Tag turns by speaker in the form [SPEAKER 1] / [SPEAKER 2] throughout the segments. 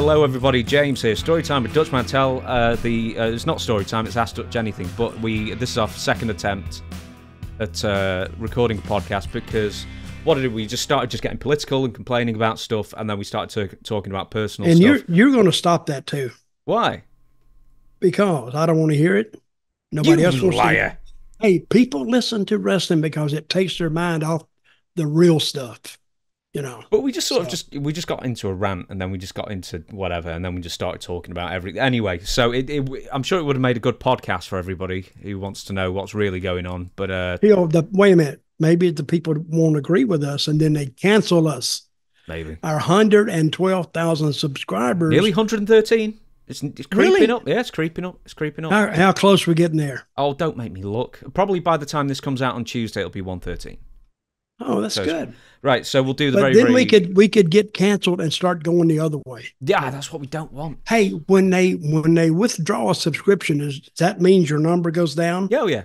[SPEAKER 1] Hello, everybody. James here. Storytime with Dutch Mantell. Uh, the uh, it's not story time. It's Ask Dutch Anything. But we this is our second attempt at uh, recording a podcast because what did we just started just getting political and complaining about stuff, and then we started to, talking about personal
[SPEAKER 2] and
[SPEAKER 1] stuff.
[SPEAKER 2] you're you're going to stop that too
[SPEAKER 1] Why?
[SPEAKER 2] because I don't want to hear it. Nobody
[SPEAKER 1] you
[SPEAKER 2] else wants to.
[SPEAKER 1] liar.
[SPEAKER 2] Hey, people listen to wrestling because it takes their mind off the real stuff. You know.
[SPEAKER 1] But we just sort of just we just got into a rant, and then we just got into whatever, and then we just started talking about everything. Anyway, so it, it I'm sure it would have made a good podcast for everybody who wants to know what's really going on. But uh,
[SPEAKER 2] You know, the wait a minute. Maybe the people won't agree with us, and then they cancel us.
[SPEAKER 1] maybe
[SPEAKER 2] Our hundred and twelve thousand subscribers.
[SPEAKER 1] nearly 113. It's, it's creeping
[SPEAKER 2] Really?
[SPEAKER 1] up. Yeah, it's creeping up. It's creeping up.
[SPEAKER 2] How, how close we getting there?
[SPEAKER 1] oh, don't make me look. Probably by the time this comes out on Tuesday, it'll be 113.
[SPEAKER 2] Oh, that's good.
[SPEAKER 1] Right. So we'll do the
[SPEAKER 2] But
[SPEAKER 1] very
[SPEAKER 2] then
[SPEAKER 1] very.
[SPEAKER 2] we could we could get canceled and start going the other way.
[SPEAKER 1] Yeah, that's what we don't want.
[SPEAKER 2] Hey, when they when they withdraw a subscription, is that means your number goes down?
[SPEAKER 1] Yeah, oh, yeah.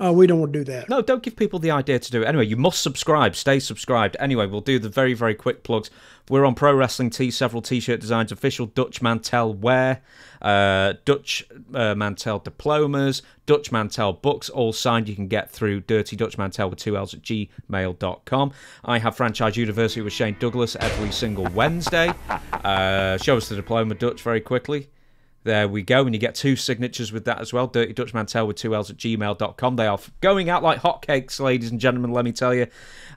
[SPEAKER 2] Oh, we don't want to do that.
[SPEAKER 1] No, don't give people the idea to do it. Anyway, you must subscribe. Stay subscribed. Anyway, we'll do the very, very quick plugs. We're on Pro Wrestling Tee, several t-shirt designs, official Dutch Mantell wear, uh, Dutch uh, Mantell diplomas, Dutch Mantell books, all signed. You can get through Dirty Dutch Mantell with two L's at gmail.com. I have Franchise University with Shane Douglas every single Wednesday. Uh, show us the diploma, Dutch, very quickly. There we go. And you get two signatures with that as well. Dirty Dutch Mantell with two L's at gmail.com. They are going out like hotcakes, ladies and gentlemen, let me tell you.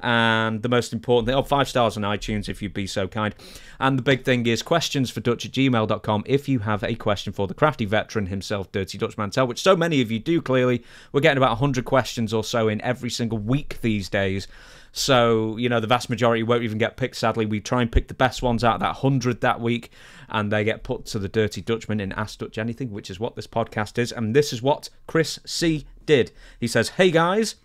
[SPEAKER 1] And the most important thing, oh, five stars on iTunes if you'd be so kind. And the big thing is questions for Dutch at gmail.com if you have a question for the crafty veteran himself, Dirty Dutch Mantell, which so many of you do clearly. We're getting about 100 questions or so in every single week these days. So, you know, the vast majority won't even get picked, sadly. We try and pick the best ones out of that 100 that week, and they get put to the Dirty Dutchman in Ask Dutch Anything, which is what this podcast is. And this is what Chris C. did. He says, Hey guys,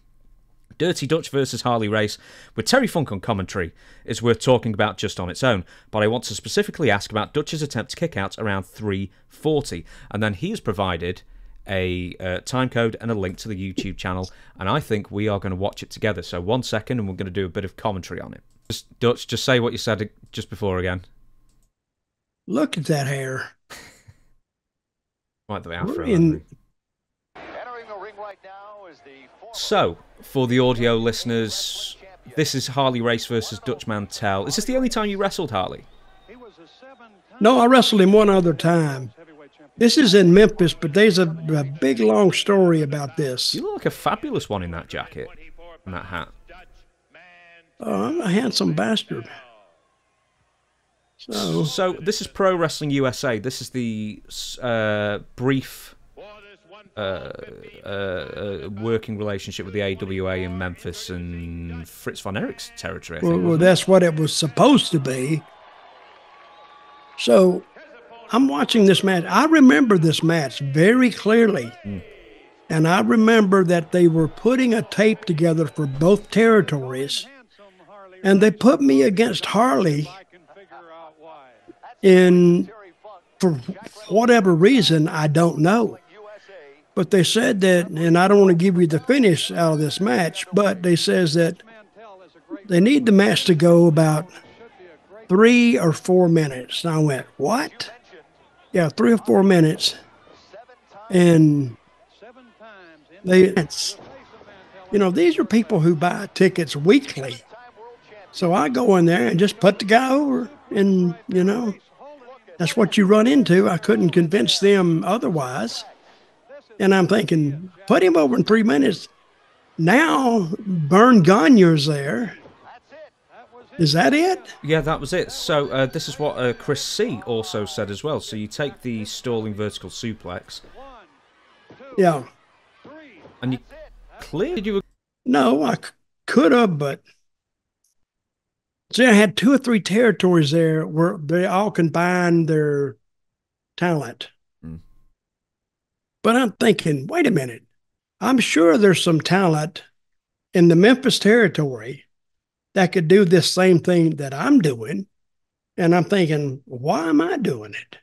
[SPEAKER 1] Dirty Dutch versus Harley Race with Terry Funk on commentary is worth talking about just on its own, but I want to specifically ask about Dutch's attempt to kick out around 340. And then he has provided a uh, time code and a link to the YouTube channel, and I think we are going to watch it together. So, one second, and we're going to do a bit of commentary on it. Just, Dutch, just say what you said just before again.
[SPEAKER 2] Look at that hair.
[SPEAKER 1] Right, the
[SPEAKER 2] We're
[SPEAKER 1] afro.
[SPEAKER 2] in-
[SPEAKER 3] Entering the ring right now is the former
[SPEAKER 1] So, for the audio listeners, this is Harley Race versus Dutch Mantell. Is this the only time you wrestled Harley?
[SPEAKER 3] He was a seven-time
[SPEAKER 2] No, I wrestled him one other time. This is in Memphis, but there's a, a big long story about this.
[SPEAKER 1] You look like a fabulous one in that jacket and that hat.
[SPEAKER 2] Oh, I'm a handsome bastard. So
[SPEAKER 1] So this is Pro Wrestling USA. This is the uh, brief uh, uh, uh, working relationship with the AWA in Memphis and Fritz von Erich's territory. I
[SPEAKER 2] well,
[SPEAKER 1] think.
[SPEAKER 2] well,
[SPEAKER 1] wasn't
[SPEAKER 2] that's what it was supposed to be. So I'm watching this match. I remember this match very clearly. And I remember that they were putting a tape together for both territories. And they put me against Harley
[SPEAKER 3] I can figure out why. Funk,
[SPEAKER 2] for whatever reason, I don't know. But they said that, and I don't want to give you the finish out of this match, but they says that they need the match to go about three or four minutes. And I went, what? Yeah, three or four minutes. And they, you know, these are people who buy tickets weekly. So I go in there and just put the guy over, and you know, that's what you run into. I couldn't convince them otherwise. And I'm thinking, put him over in three minutes. Now, Verne Gagne's there. Is that it?
[SPEAKER 1] Yeah, that was it. So uh, this is what uh, Chris C also said as well. So you take the stalling vertical suplex,
[SPEAKER 2] Yeah.
[SPEAKER 1] and you cleared you.
[SPEAKER 2] No, I could have, but see, I had two or three territories there where they all combined their talent.
[SPEAKER 1] Hmm.
[SPEAKER 2] But I'm thinking, wait a minute. I'm sure there's some talent in the Memphis territory that could do this same thing that I'm doing. And I'm thinking, why am I doing it?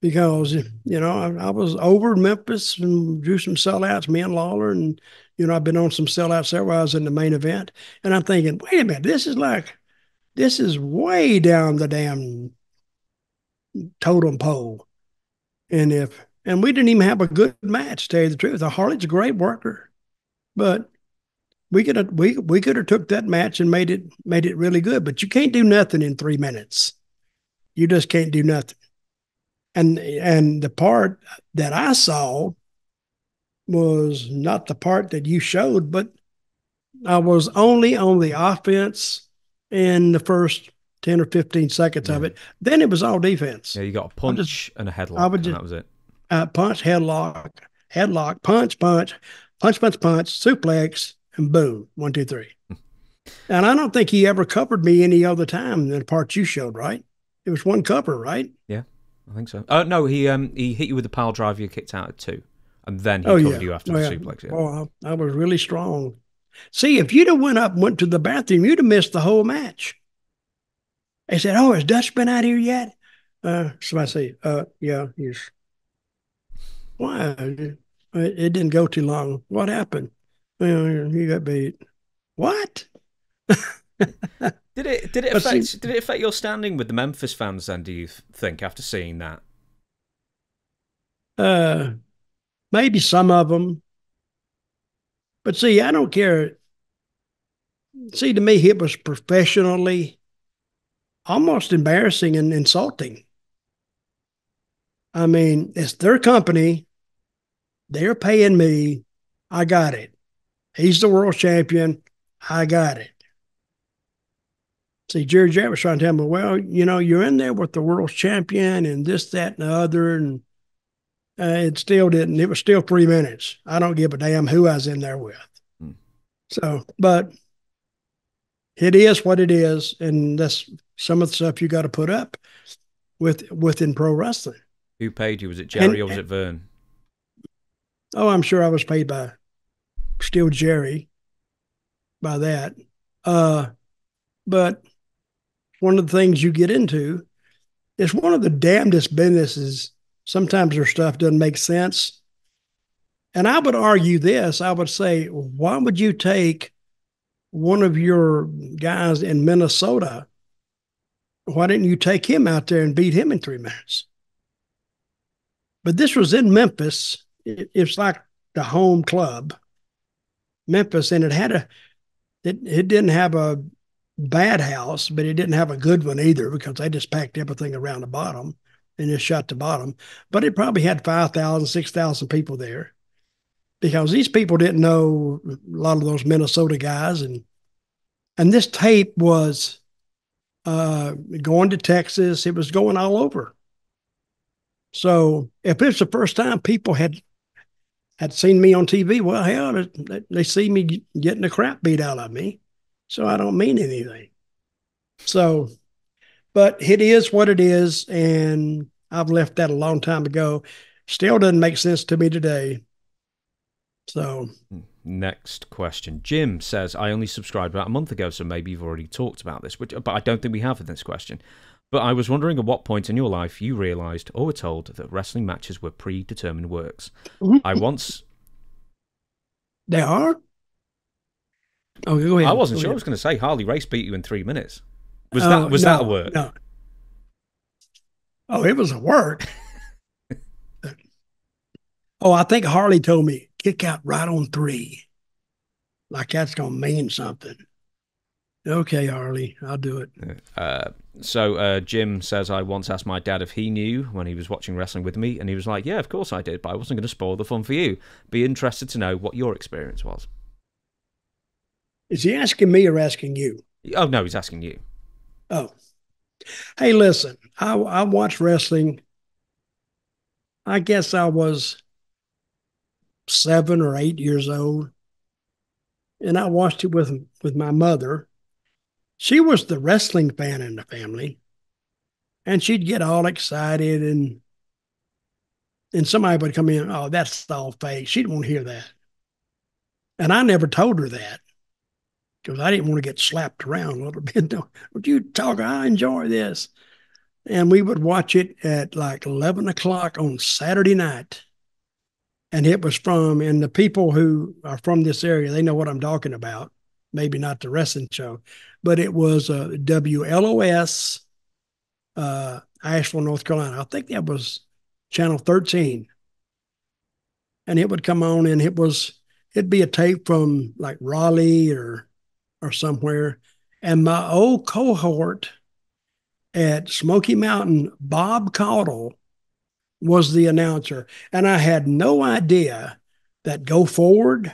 [SPEAKER 2] Because, you know, I, I was over in Memphis and drew some sellouts, me and Lawler, and you know, I've been on some sellouts there while I was in the main event. And I'm thinking, wait a minute, this is like, this is way down the damn totem pole. And if and we didn't even have a good match, to tell you the truth. The Harley's a great worker, but we could have we we could have took that match and made it made it really good. But you can't do nothing in three minutes. You just can't do nothing. And and the part that I saw was not the part that you showed, but I was only on the offense in the first 10 or 15 seconds yeah. of it. Then it was all defense.
[SPEAKER 1] Yeah, you got a punch just, and a headlock. I would just, that was it.
[SPEAKER 2] Uh, punch, headlock, headlock, punch, punch, punch, punch, punch, suplex, and boom, one, two, three. and I don't think he ever covered me any other time than the part you showed, right? It was one cover, right?
[SPEAKER 1] Yeah, I think so. Oh no, he um he hit you with a pile driver. You kicked out at two, and then he oh, covered yeah. you after oh, the yeah. suplex. Yeah.
[SPEAKER 2] Oh, I, I was really strong. See, if you'd have went up and went to the bathroom, you'd have missed the whole match. They said, "Oh, has Dutch been out here yet?" Uh, so I say, "Uh, yeah, he's." Why? It, it didn't go too long. What happened? Well, he got beat. What?
[SPEAKER 1] did it? Did it affect? See, did it affect your standing with the Memphis fans? Then, do you think after seeing that?
[SPEAKER 2] Uh, maybe some of them. But see, I don't care. See, to me, it was professionally almost embarrassing and insulting. I mean, it's their company. They're paying me. I got it. He's the world champion. I got it. See, Jerry Jarrett was trying to tell me, well, you know, you're in there with the world champion and this, that, and the other. And uh, it still didn't. It was still three minutes. I don't give a damn who I was in there with. Hmm. So, but it is what it is. And that's some of the stuff you got to put up with within pro wrestling.
[SPEAKER 1] Who paid you? Was it Jerry and, or was it Verne?
[SPEAKER 2] Oh, I'm sure I was paid by still Jerry by that. Uh, but one of the things you get into is one of the damnedest businesses. Sometimes their stuff doesn't make sense. And I would argue this I would say, why would you take one of your guys in Minnesota? Why didn't you take him out there and beat him in three minutes? But this was in Memphis. It's like the home club. Memphis, and it had a it it didn't have a bad house, but it didn't have a good one either because they just packed everything around the bottom and just shut the bottom. But it probably had 5,000, 6,000 people there because these people didn't know a lot of those Minnesota guys. And and this tape was uh, going to Texas. It was going all over. So if it's the first time people had had seen me on TV. Well, hell, they, they see me getting the crap beat out of me. So I don't mean anything. So, but it is what it is. And I've left that a long time ago. Still doesn't make sense to me today. So,
[SPEAKER 1] next question. Jim says, I only subscribed about a month ago, so maybe you've already talked about this, which, but I don't think we have in this question. But I was wondering at what point in your life you realised or were told that wrestling matches were predetermined works. Mm-hmm. I once.
[SPEAKER 2] They are? Oh, go ahead.
[SPEAKER 1] I wasn't
[SPEAKER 2] go
[SPEAKER 1] sure.
[SPEAKER 2] Ahead.
[SPEAKER 1] I was going to say Harley Race beat you in three minutes. Was uh, that was no, that a work? No.
[SPEAKER 2] Oh, it was a work. oh, I think Harley told me kick out right on three. Like that's going to mean something. Okay, Harley, I'll do it.
[SPEAKER 1] Uh, so uh, Jim says I once asked my dad if he knew when he was watching wrestling with me, and he was like, "Yeah, of course I did, but I wasn't going to spoil the fun for you. Be interested to know what your experience was."
[SPEAKER 2] Is he asking me or asking you?
[SPEAKER 1] Oh no, he's asking you.
[SPEAKER 2] Oh, hey, listen, I I watched wrestling. I guess I was seven or eight years old, and I watched it with with my mother she was the wrestling fan in the family. And she'd get all excited and and somebody would come in, oh, that's all fake. She didn't want to hear that. And I never told her that because I didn't want to get slapped around a little bit. Would you talk? I enjoy this. And we would watch it at like 11 o'clock on Saturday night. And it was from, and the people who are from this area, they know what I'm talking about. Maybe not the wrestling show, but it was uh, WLOS uh, Asheville, North Carolina. I think that was channel 13. And it would come on and it was it'd be a tape from like Raleigh or or somewhere. And my old cohort at Smoky Mountain, Bob Caudle, was the announcer. And I had no idea that go forward,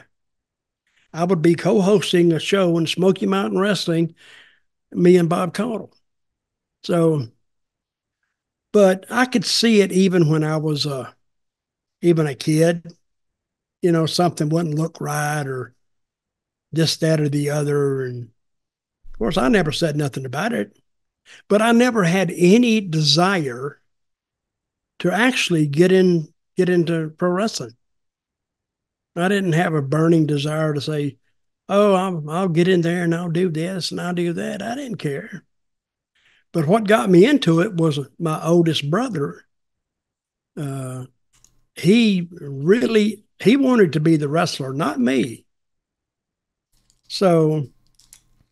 [SPEAKER 2] I would be co hosting a show in Smoky Mountain Wrestling, me and Bob Caudle. So, but I could see it even when I was a, even a kid. You know, something wouldn't look right or this, that, or the other. And of course, I never said nothing about it, but I never had any desire to actually get in get into pro wrestling. I didn't have a burning desire to say, "Oh, I'll, I'll get in there and I'll do this and I'll do that." I didn't care. But what got me into it was my oldest brother. Uh, he really he wanted to be the wrestler, not me. So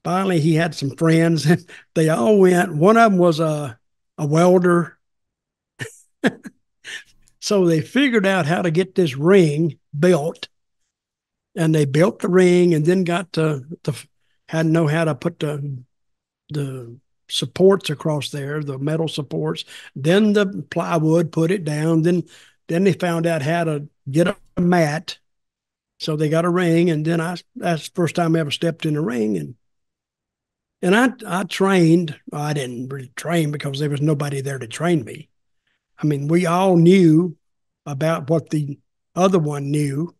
[SPEAKER 2] finally, he had some friends. And they all went. One of them was a a welder so they figured out how to get this ring built, and they built the ring, and then got to the had to know how to put the the supports across there, the metal supports. Then the plywood, put it down. Then then they found out how to get a mat. So they got a ring, and then I that's the first time I ever stepped in a ring, and and I I trained. I didn't really train because there was nobody there to train me. I mean, we all knew about what the other one knew.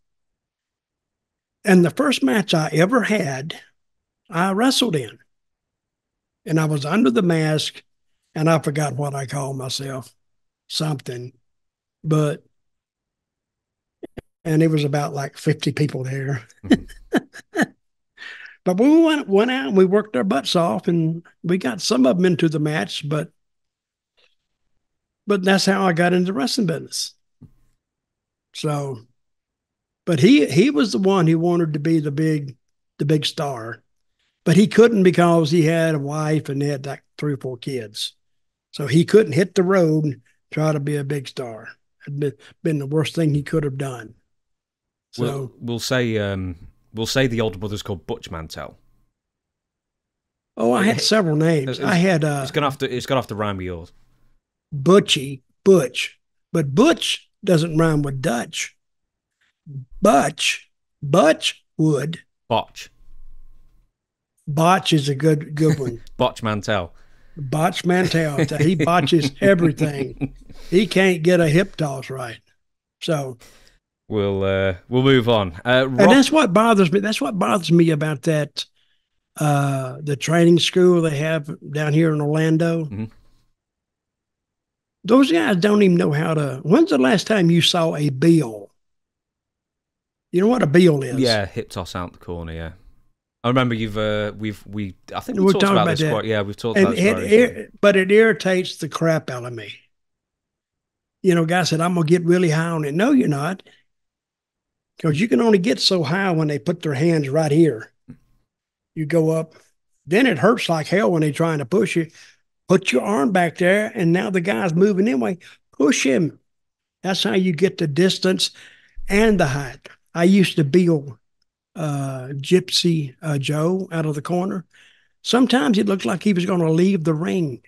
[SPEAKER 2] And the first match I ever had, I wrestled in. And I was under the mask, and I forgot what I called myself, something. But, and it was about like 50 people there. Mm-hmm. but we went, went out and we worked our butts off, and we got some of them into the match, but but that's how I got into the wrestling business. So, but he he was the one who wanted to be the big the big star, but he couldn't because he had a wife and they had like three or four kids, so he couldn't hit the road and try to be a big star. It'd been, been the worst thing he could have done.
[SPEAKER 1] So we'll, we'll say um, we'll say the older brother's called Butch Mantell.
[SPEAKER 2] Oh, I had several names. It's, I had. Uh,
[SPEAKER 1] it's gonna have to. It's gonna have to rhyme with yours.
[SPEAKER 2] Butchie, Butch. But Butch doesn't rhyme with Dutch. Butch, Butch would.
[SPEAKER 1] Botch.
[SPEAKER 2] Botch is a good good one.
[SPEAKER 1] Botch Mantell.
[SPEAKER 2] Botch Mantell. He botches everything. he can't get a hip toss right. So
[SPEAKER 1] we'll uh, we'll move on. Uh,
[SPEAKER 2] Rob- and that's what bothers me. That's what bothers me about that uh, the training school they have down here in Orlando. Mm-hmm those guys don't even know how to. When's the last time you saw a bill? You know what a bill is?
[SPEAKER 1] Yeah, hip toss out the corner. Yeah, I remember you've uh, we've we I think we talked about, about, this that. quite. Yeah, we've talked and about
[SPEAKER 2] it, it, but it irritates the crap out of me. You know, guy said I'm gonna get really high on it. No, you're not, because you can only get so high when they put their hands right here. You go up, then it hurts like hell when they're trying to push you. Put your arm back there, and now the guy's moving anyway. Push him. That's how you get the distance and the height. I used to bill uh, Gypsy uh, Joe out of the corner. Sometimes it looked like he was going to leave the ring.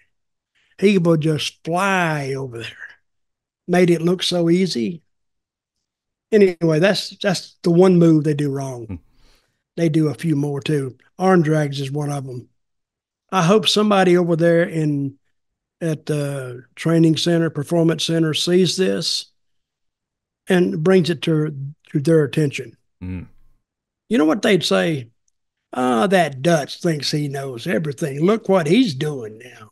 [SPEAKER 2] He would just fly over there. Made it look so easy. Anyway, that's that's the one move they do wrong. Hmm. They do a few more too. Arm drags is one of them. I hope somebody over there in at the training center, performance center, sees this and brings it to to their attention. Mm. You know what they'd say? Ah, oh, that Dutch thinks he knows everything. Look what he's doing now.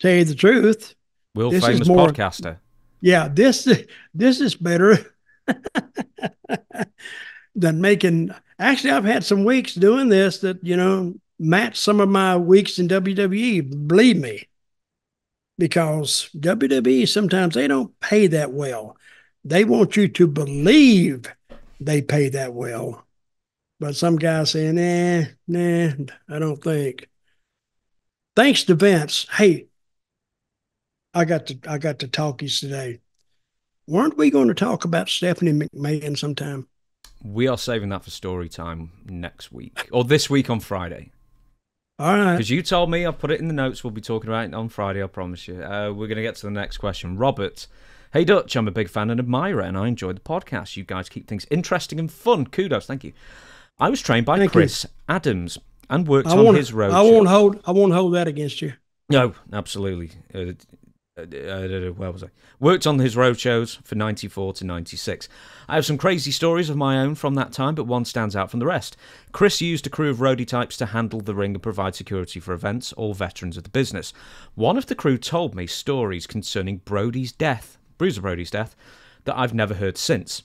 [SPEAKER 2] Tell you the truth,
[SPEAKER 1] Will famous more, podcaster.
[SPEAKER 2] Yeah, this this is better than making. Actually, I've had some weeks doing this that you know match some of my weeks in WWE, believe me, because WWE sometimes they don't pay that well. They want you to believe they pay that well. But some guy saying, nah, nah, I don't think. Thanks to Vince. Hey, I got to I got to talkies today. Weren't we going to talk about Stephanie McMahon sometime?
[SPEAKER 1] We are saving that for story time next week or this week on Friday.
[SPEAKER 2] All right.
[SPEAKER 1] Because you told me, I'll put it in the notes. We'll be talking about it on Friday. I promise you. Uh, we're going to get to the next question. Robert, hey Dutch, I'm a big fan and admirer, and I enjoy the podcast. You guys keep things interesting and fun. Kudos, thank you. I was trained by
[SPEAKER 2] Thank
[SPEAKER 1] Chris Adams and worked
[SPEAKER 2] I
[SPEAKER 1] on
[SPEAKER 2] won't.
[SPEAKER 1] his road.
[SPEAKER 2] I
[SPEAKER 1] show.
[SPEAKER 2] won't hold. I won't hold that against you.
[SPEAKER 1] No, absolutely. Uh, where was I? Worked on his road shows for 94 to 96. I have some crazy stories of my own from that time, but one stands out from the rest. Chris used a crew of roadie types to handle the ring and provide security for events, all veterans of the business. One of the crew told me stories concerning Brody's death, Bruiser Brody's death, that I've never heard since.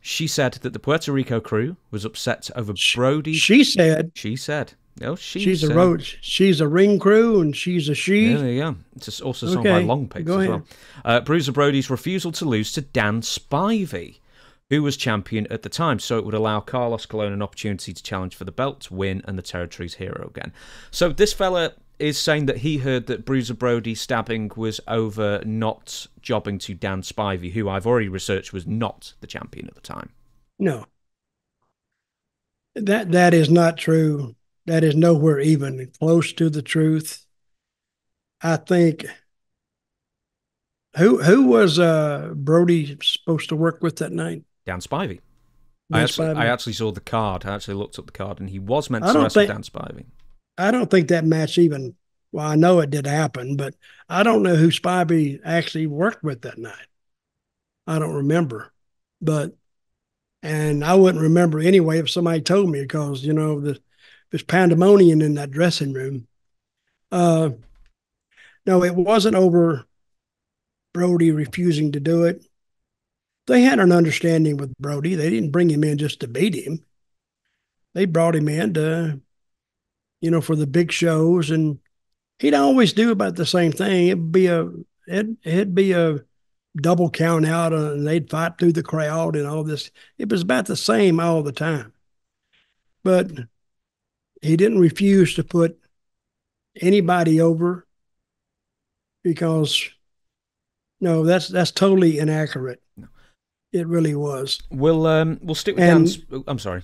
[SPEAKER 1] She said that the Puerto Rico crew was upset over Brody's.
[SPEAKER 2] She said
[SPEAKER 1] She said. No, she
[SPEAKER 2] she's
[SPEAKER 1] said.
[SPEAKER 2] a road. She's a ring crew, and she's a she.
[SPEAKER 1] Yeah, there you go. It's also by
[SPEAKER 2] Okay,
[SPEAKER 1] Long Pigs
[SPEAKER 2] go
[SPEAKER 1] as well. Uh, Bruiser Brody's refusal to lose to Dan Spivey, who was champion at the time, so it would allow Carlos Colon an opportunity to challenge for the belt, to win, and the territory's hero again. So this fella is saying that he heard that Bruiser Brody's stabbing was over not jobbing to Dan Spivey, who I've already researched was not the champion at the time.
[SPEAKER 2] No, that that is not true. That is nowhere even close to the truth. I think. Who who was uh, Brody supposed to work with that night?
[SPEAKER 1] Dan Spivey. I
[SPEAKER 2] Dan
[SPEAKER 1] actually, I actually saw the card. I actually looked up the card, and he was meant to wrestle
[SPEAKER 2] think-
[SPEAKER 1] Dan Spivey.
[SPEAKER 2] I don't think that match even. Well, I know it did happen, but I don't know who Spivey actually worked with that night. I don't remember, but and I wouldn't remember anyway if somebody told me because you know the there's pandemonium in that dressing room. Uh, no, it wasn't over Brody refusing to do it. They had an understanding with Brody. They didn't bring him in just to beat him. They brought him in to you know, for the big shows, and he'd always do about the same thing. It'd be a it it'd be a double count out, uh, and they'd fight through the crowd and all this. It was about the same all the time, but he didn't refuse to put anybody over because no, that's that's totally inaccurate. It really was.
[SPEAKER 1] We'll um, we'll stick with
[SPEAKER 2] And-
[SPEAKER 1] Dan. I'm sorry.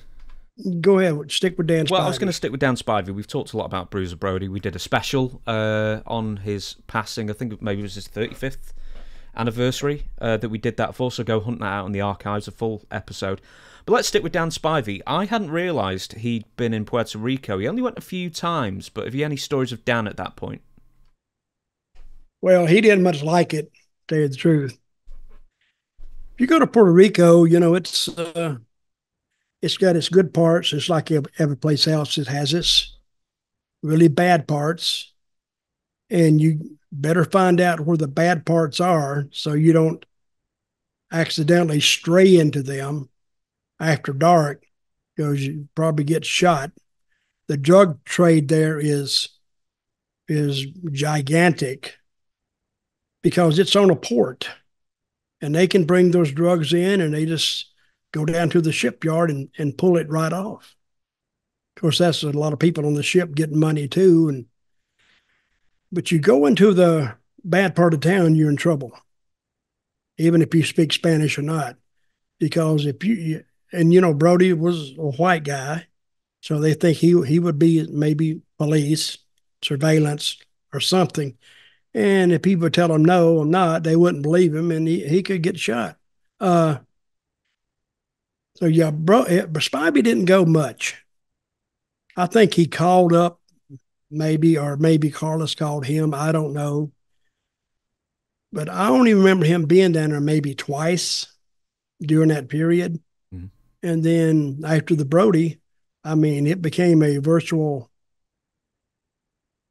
[SPEAKER 2] Go ahead, stick with Dan.
[SPEAKER 1] Well, I was going to stick with Dan Spivey. We've talked a lot about Bruiser Brody. We did a special uh, on his passing. I think maybe it was his 35th anniversary uh, that we did that for. So go hunt that out in the archives, a full episode. But let's stick with Dan Spivey. I hadn't realised he'd been in Puerto Rico. He only went a few times. But have you any stories of Dan at that point?
[SPEAKER 2] Well, he didn't much like it, to tell you the truth. If you go to Puerto Rico, you know, it's uh, it's got its good parts. It's like every, every place else. It has its really bad parts. And you better find out where the bad parts are so you don't accidentally stray into them after dark because you probably get shot. The drug trade there is is gigantic because it's on a port and they can bring those drugs in and they just go down to the shipyard and, and pull it right off. Of course, that's a lot of people on the ship getting money too. And but you go into the bad part of town, you're in trouble, even if you speak Spanish or not, because if you and you know Brody was a white guy, so they think he he would be maybe police surveillance or something. And if people tell him no, I'm not, they wouldn't believe him, and he, he could get shot. Uh, so yeah, bro, eh, Spivey didn't go much. I think he called up, maybe, or maybe Carlos called him. I don't know, but I only remember him being down there maybe twice during that period. And then after the Brody, I mean, it became a virtual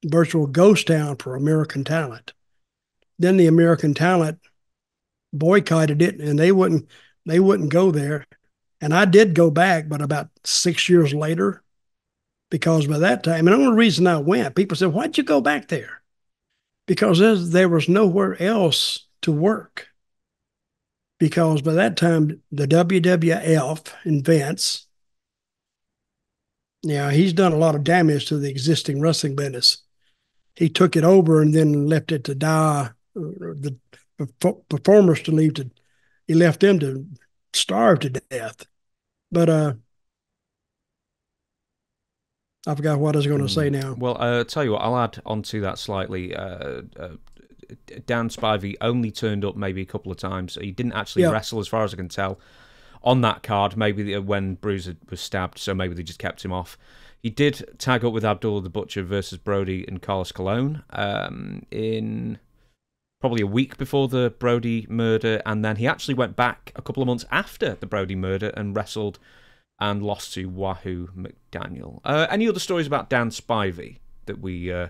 [SPEAKER 2] virtual ghost town for American talent. Then the American talent boycotted it and they wouldn't they wouldn't go there. And I did go back, but about six years later, because by that time, and the only reason I went, people said, Why'd you go back there? Because there was nowhere else to work. Because by that time, the WWF and Vince, yeah, he's done a lot of damage to the existing wrestling business he took it over and then left it to die the performers to leave to he left them to starve to death. But uh I forgot what I was going to say now.
[SPEAKER 1] Well, uh, tell you what, I'll add on to that slightly. Uh, uh, Dan Spivey only turned up maybe a couple of times. He didn't actually
[SPEAKER 2] Yeah.
[SPEAKER 1] wrestle, as far as I can tell, on that card. Maybe when Bruiser was stabbed, so maybe they just kept him off. He did tag up with Abdullah the Butcher versus Brody and Carlos Colon um, in probably a week before the Brody murder, and then he actually went back a couple of months after the Brody murder and wrestled and lost to Wahoo McDaniel. Uh, any other stories about Dan Spivey that we uh,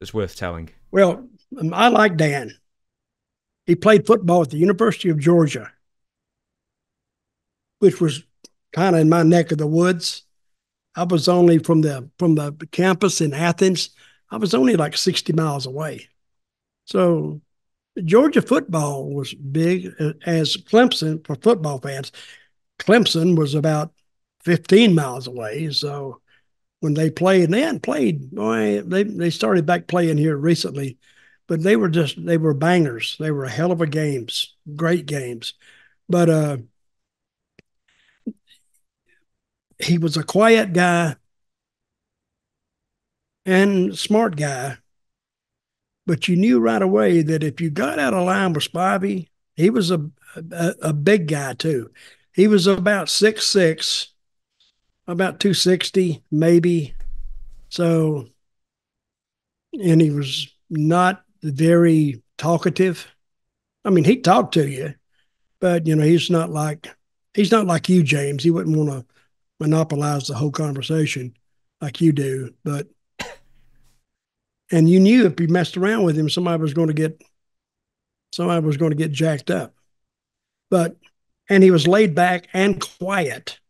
[SPEAKER 1] that's worth telling?
[SPEAKER 2] Well, um, I like Dan. He played football at the University of Georgia, which was kind of in my neck of the woods. I was only from the from the campus in Athens. I was only like 60 miles away. So Georgia football was big uh, as Clemson for football fans. Clemson was about 15 miles away. So when they played, and they hadn't played, boy, they, they started back playing here recently, but they were just, they were bangers. They were a hell of a games, great games. But uh, he was a quiet guy and smart guy. But you knew right away that if you got out of line with Spivey, he was a, a, a big guy too. He was about six six, about 260, maybe. So, and he was not very talkative. I mean, he talked to you, but you know, he's not like he's not like you, James. He wouldn't want to monopolize the whole conversation like you do. But and you knew if you messed around with him, somebody was going to get somebody was going to get jacked up. But and he was laid back and quiet.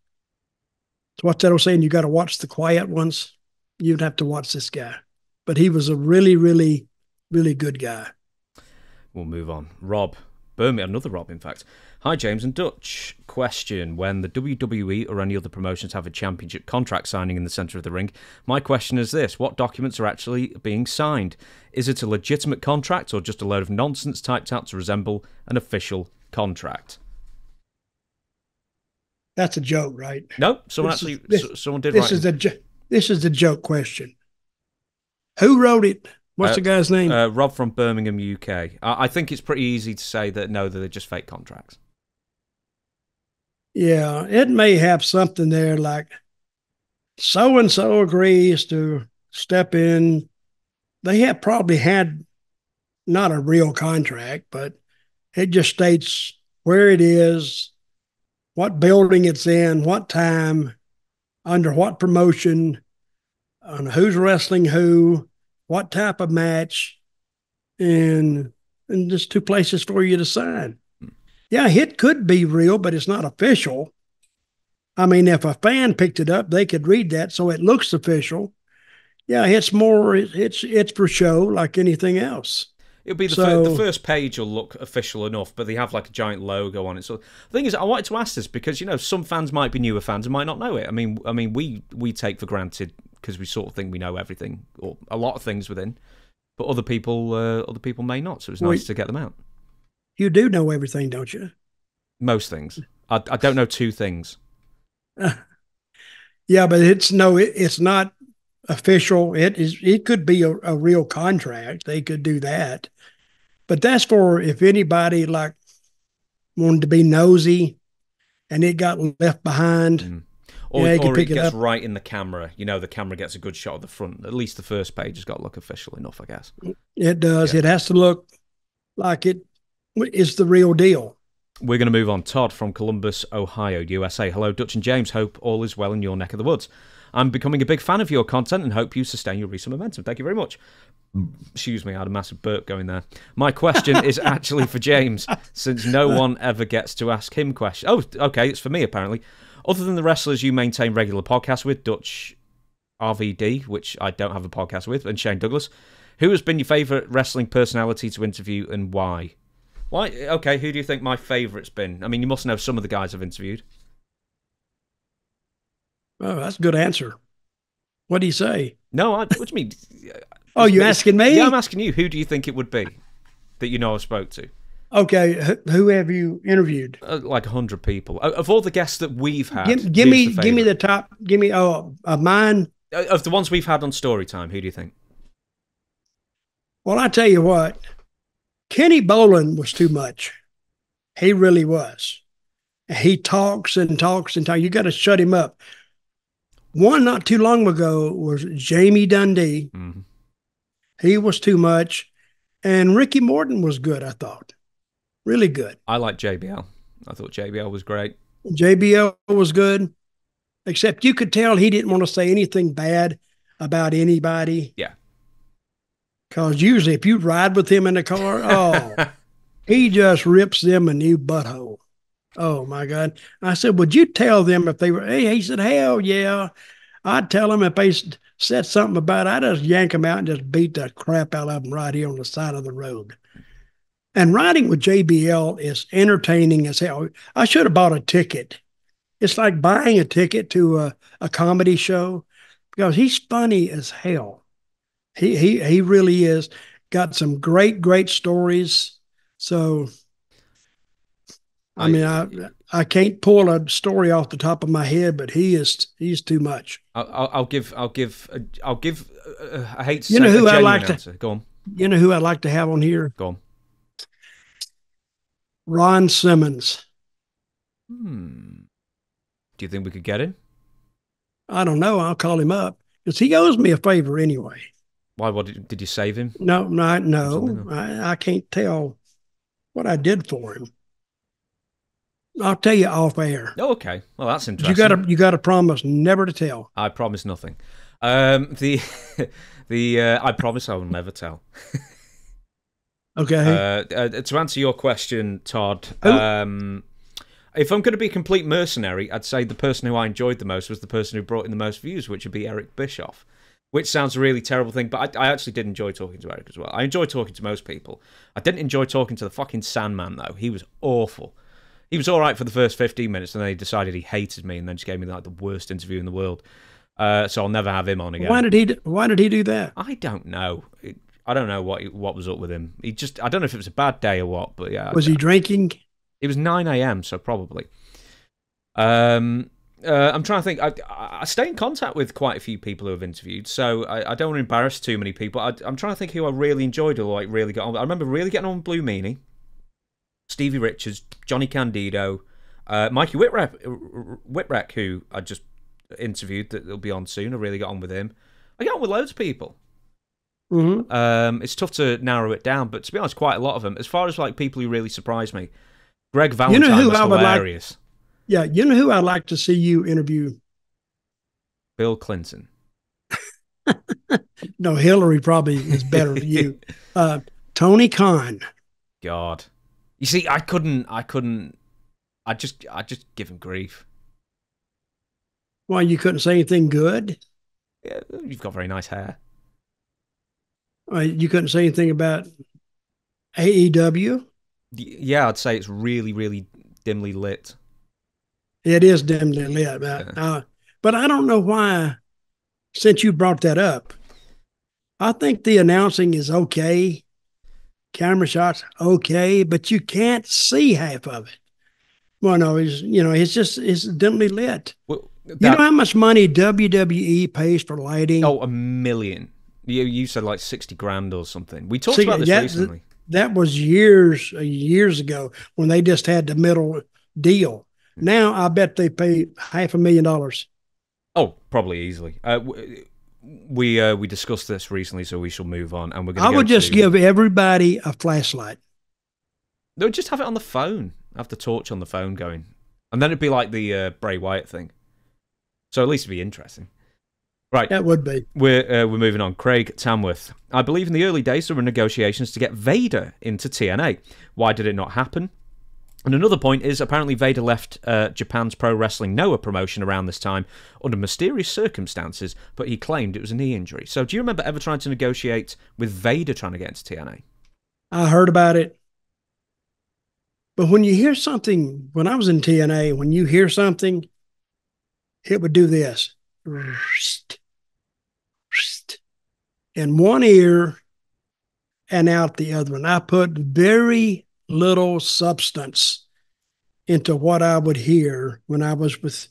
[SPEAKER 2] So what's that old saying? You got to watch the quiet ones. You'd have to watch this guy. But he was a really, really, really good guy.
[SPEAKER 1] We'll move on. Rob. Birmingham, another Rob, in fact. Hi, James and Dutch. Question When the WWE or any other promotions have a championship contract signing in the centre of the ring, my question is this What documents are actually being signed? Is it a legitimate contract or just a load of nonsense typed out to resemble an official contract?
[SPEAKER 2] That's a joke, right?
[SPEAKER 1] No, someone
[SPEAKER 2] This is-
[SPEAKER 1] actually,
[SPEAKER 2] this-
[SPEAKER 1] someone did
[SPEAKER 2] This is a jo- this is the joke question. Who wrote it? What's
[SPEAKER 1] Uh,
[SPEAKER 2] the guy's name?
[SPEAKER 1] uh, Rob from Birmingham, UK. I, I think it's pretty easy to say that no, that they're just fake contracts.
[SPEAKER 2] Yeah, it may have something there like so and so agrees to step in. They have probably had not a real contract, but it just states where it is, what building it's in, what time, under what promotion, on who's wrestling who, what type of match, and and just two places for you to sign. Yeah, it could be real, but it's not official. I mean, if a fan picked it up, they could read that, so it looks official. Yeah, it's more. It's it's for show, like anything else.
[SPEAKER 1] It'll be the,
[SPEAKER 2] So-
[SPEAKER 1] fir- the first page will look official enough, but they have like a giant logo on it. So the thing is, I wanted to ask this because you know some fans might be newer fans and might not know it. I mean, I mean, we we take for granted because we sort of think we know everything or a lot of things within, but other people uh, other people may not. So it's
[SPEAKER 2] Well,
[SPEAKER 1] nice to get them out.
[SPEAKER 2] You do know everything, don't you?
[SPEAKER 1] Most things. I, I don't know two things.
[SPEAKER 2] Yeah, but it's no, it, it's not official. It is. It could be a, a real contract. They could do that, but that's for if anybody like wanted to be nosy, and it got left behind.
[SPEAKER 1] Mm. Or,
[SPEAKER 2] Yeah,
[SPEAKER 1] or it gets right in the camera. You know, the camera gets a good shot of the front. At least the first page has got to look official enough, I guess.
[SPEAKER 2] It does.
[SPEAKER 1] Yeah.
[SPEAKER 2] It has to look like it is the real deal.
[SPEAKER 1] We're going to move on. Todd from Columbus, Ohio, USA. Hello, Dutch and James. Hope all is well in your neck of the woods. I'm becoming a big fan of your content and hope you sustain your recent momentum. Thank you very much. Excuse me, I had a massive burp going there. My question is actually for James, since no one ever gets to ask him questions. Oh, okay, it's for me apparently. Other than the wrestlers you maintain regular podcasts with, Dutch RVD, which I don't have a podcast with, and Shane Douglas, who has been your favourite wrestling personality to interview and why? Why? Okay, who do you think my favourite's been? I mean, you must know some of the guys I've interviewed.
[SPEAKER 2] Oh, that's a good answer. What do you say?
[SPEAKER 1] No, I, what do you mean?
[SPEAKER 2] Oh, you asking me?
[SPEAKER 1] Yeah, I'm asking you. Who do you think it would be? that you know I spoke to?
[SPEAKER 2] Okay, who, have you interviewed?
[SPEAKER 1] Uh, like a hundred people. Uh, Of all the guests that we've had,
[SPEAKER 2] Give, give me,
[SPEAKER 1] the
[SPEAKER 2] give me the top. Give me oh, of mine.
[SPEAKER 1] Uh, of the ones we've had on Story Time, Who do you think?
[SPEAKER 2] Well, I tell you what, Kenny Bolin was too much. He really was. He talks and talks and talks. You got to shut him up. One not too long ago was Jamie Dundee.
[SPEAKER 1] Mhm.
[SPEAKER 2] He was too much. And Ricky Morton was good, I thought. Really good.
[SPEAKER 1] I like JBL. I thought JBL was great.
[SPEAKER 2] JBL was good, except you could tell he didn't want to say anything bad about anybody.
[SPEAKER 1] Yeah.
[SPEAKER 2] Because usually, if you ride with him in the car, oh, he just rips them a new butthole. Oh my God! I said, would you tell them if they were? Hey, he said, hell yeah. I'd tell them if they said something about it, I'd just yank them out and just beat the crap out of them right here on the side of the road. And riding with JBL is entertaining as hell. I should have bought a ticket. It's like buying a ticket to a, a comedy show because he's funny as hell. He he he really is. Got some great great stories. So, I mean, I I can't pull a story off the top of my head, but he is he's too much.
[SPEAKER 1] I'll, I'll, I'll give. I'll give. uh, I'll give. Uh, I hate to
[SPEAKER 2] You know who I like to-
[SPEAKER 1] answer. Go on.
[SPEAKER 2] You know who I'd like to have on here?
[SPEAKER 1] Go on.
[SPEAKER 2] Ron Simmons.
[SPEAKER 1] Hmm. Do you think we could get him?
[SPEAKER 2] I don't know. I'll call him up because he owes me a favor anyway.
[SPEAKER 1] Why? What did, did you save him?
[SPEAKER 2] No, not no. I, I can't tell what I did for him. I'll tell you off air.
[SPEAKER 1] Oh, okay. Well, that's interesting.
[SPEAKER 2] You
[SPEAKER 1] interesting.
[SPEAKER 2] got to you got to promise never to tell.
[SPEAKER 1] I promise nothing. Um, the the uh, I promise I will never tell.
[SPEAKER 2] Okay.
[SPEAKER 1] Uh, uh, to answer your question, Todd, um, if I'm going to be a complete mercenary, I'd say the person who I enjoyed the most was the person who brought in the most views, which would be Eric Bischoff. Which sounds a really terrible thing, but I, I actually did enjoy talking to Eric as well. I enjoy talking to most people. I didn't enjoy talking to the fucking Sandman though. He was awful. He was all right for the first 15 minutes, and then he decided he hated me, and then just gave me like the worst interview in the world. Uh, so I'll never have him on again.
[SPEAKER 2] why did he Why did he do that?
[SPEAKER 1] I don't know. I don't know what what was up with him. He just I don't know if it was a bad day or what, but yeah.
[SPEAKER 2] Was he drinking?
[SPEAKER 1] It was nine a.m. So probably. Um, uh, I'm trying to think. I, I stay in contact with quite a few people who have interviewed, so I, I don't want to embarrass too many people. I, I'm trying to think who I really enjoyed or like really got on. I remember really getting on with Blue Meanie, Stevie Richards, Johnny Candido, uh, Mikey Whipwreck, Whipwreck, who I just interviewed that will be on soon. I really got on with him. I got on with loads of people.
[SPEAKER 2] hmm
[SPEAKER 1] Um, it's tough to narrow it down, but to be honest, quite a lot of them. As far as like people who really surprised me, Greg Valentine
[SPEAKER 2] You know who
[SPEAKER 1] was
[SPEAKER 2] I would like-
[SPEAKER 1] hilarious.
[SPEAKER 2] Yeah. You know who I'd like to see you interview?
[SPEAKER 1] Bill Clinton.
[SPEAKER 2] No, Hillary probably is better for you. Uh, Tony Khan.
[SPEAKER 1] God, you see, I couldn't, I couldn't, I just, I just give him grief.
[SPEAKER 2] Why you couldn't say anything good?
[SPEAKER 1] Yeah, you've got very nice hair.
[SPEAKER 2] Uh, you couldn't say anything about AEW.
[SPEAKER 1] Yeah, I'd say it's really, really dimly lit.
[SPEAKER 2] It is dimly lit, but, uh, but I don't know why. Since you brought that up, I think the announcing is okay, camera shots okay, but you can't see half of it. Well, no, it's you know it's just it's dimly lit.
[SPEAKER 1] Well,
[SPEAKER 2] You know how much money WWE pays for lighting?
[SPEAKER 1] oh, a million. You, you said like sixty grand or something. We talked
[SPEAKER 2] See,
[SPEAKER 1] about this
[SPEAKER 2] yeah,
[SPEAKER 1] recently.
[SPEAKER 2] that was years uh, years ago when they just had the middle deal. Now I bet they pay half a million dollars.
[SPEAKER 1] Oh, probably easily. Uh, we uh, we discussed this recently, so we shall move on. And we're going
[SPEAKER 2] I would just give everybody a flashlight.
[SPEAKER 1] No, just have it on the phone. Have the torch on the phone going, and then it'd be like the uh, Bray Wyatt thing. So at least it'd be interesting. Right,
[SPEAKER 2] That would be.
[SPEAKER 1] we're uh, we're moving on. Craig Tamworth. I believe in the early days there were negotiations to get Vader into TNA. Why did it not happen? And another point is apparently Vader left uh, Japan's Pro Wrestling Noah promotion around this time under mysterious circumstances, but he claimed it was a knee injury. So do you remember ever trying to negotiate with Vader trying to get into TNA?
[SPEAKER 2] I heard about it. But when you hear something, when I was in TNA, when you hear something, it would do this. In one ear and out the other one. I put very little substance into what I would hear when I was with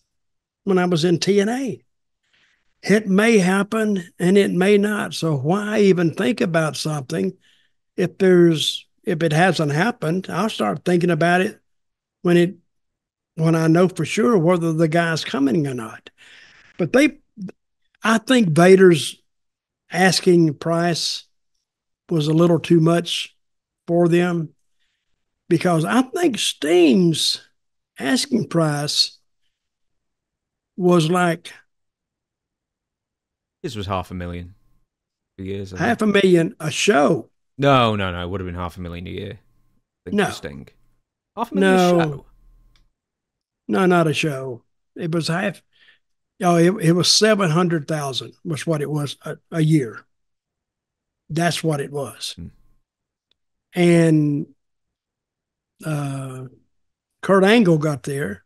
[SPEAKER 2] when I was in TNA. It may happen and it may not. So why even think about something if there's if it hasn't happened? I'll start thinking about it when it when I know for sure whether the guy's coming or not. But they I think Vader's asking price was a little too much for them because I think Sting's asking price was like
[SPEAKER 1] This was half a million for years.
[SPEAKER 2] Half a million a show.
[SPEAKER 1] No, no, no. It would have been half a million a year.
[SPEAKER 2] No.
[SPEAKER 1] Sting. Half a million
[SPEAKER 2] No.
[SPEAKER 1] a show.
[SPEAKER 2] No, not a show. It was half. Oh, it, it was seven hundred thousand was what it was a, a year. That's what it was.
[SPEAKER 1] Hmm.
[SPEAKER 2] And uh, Kurt Angle got there,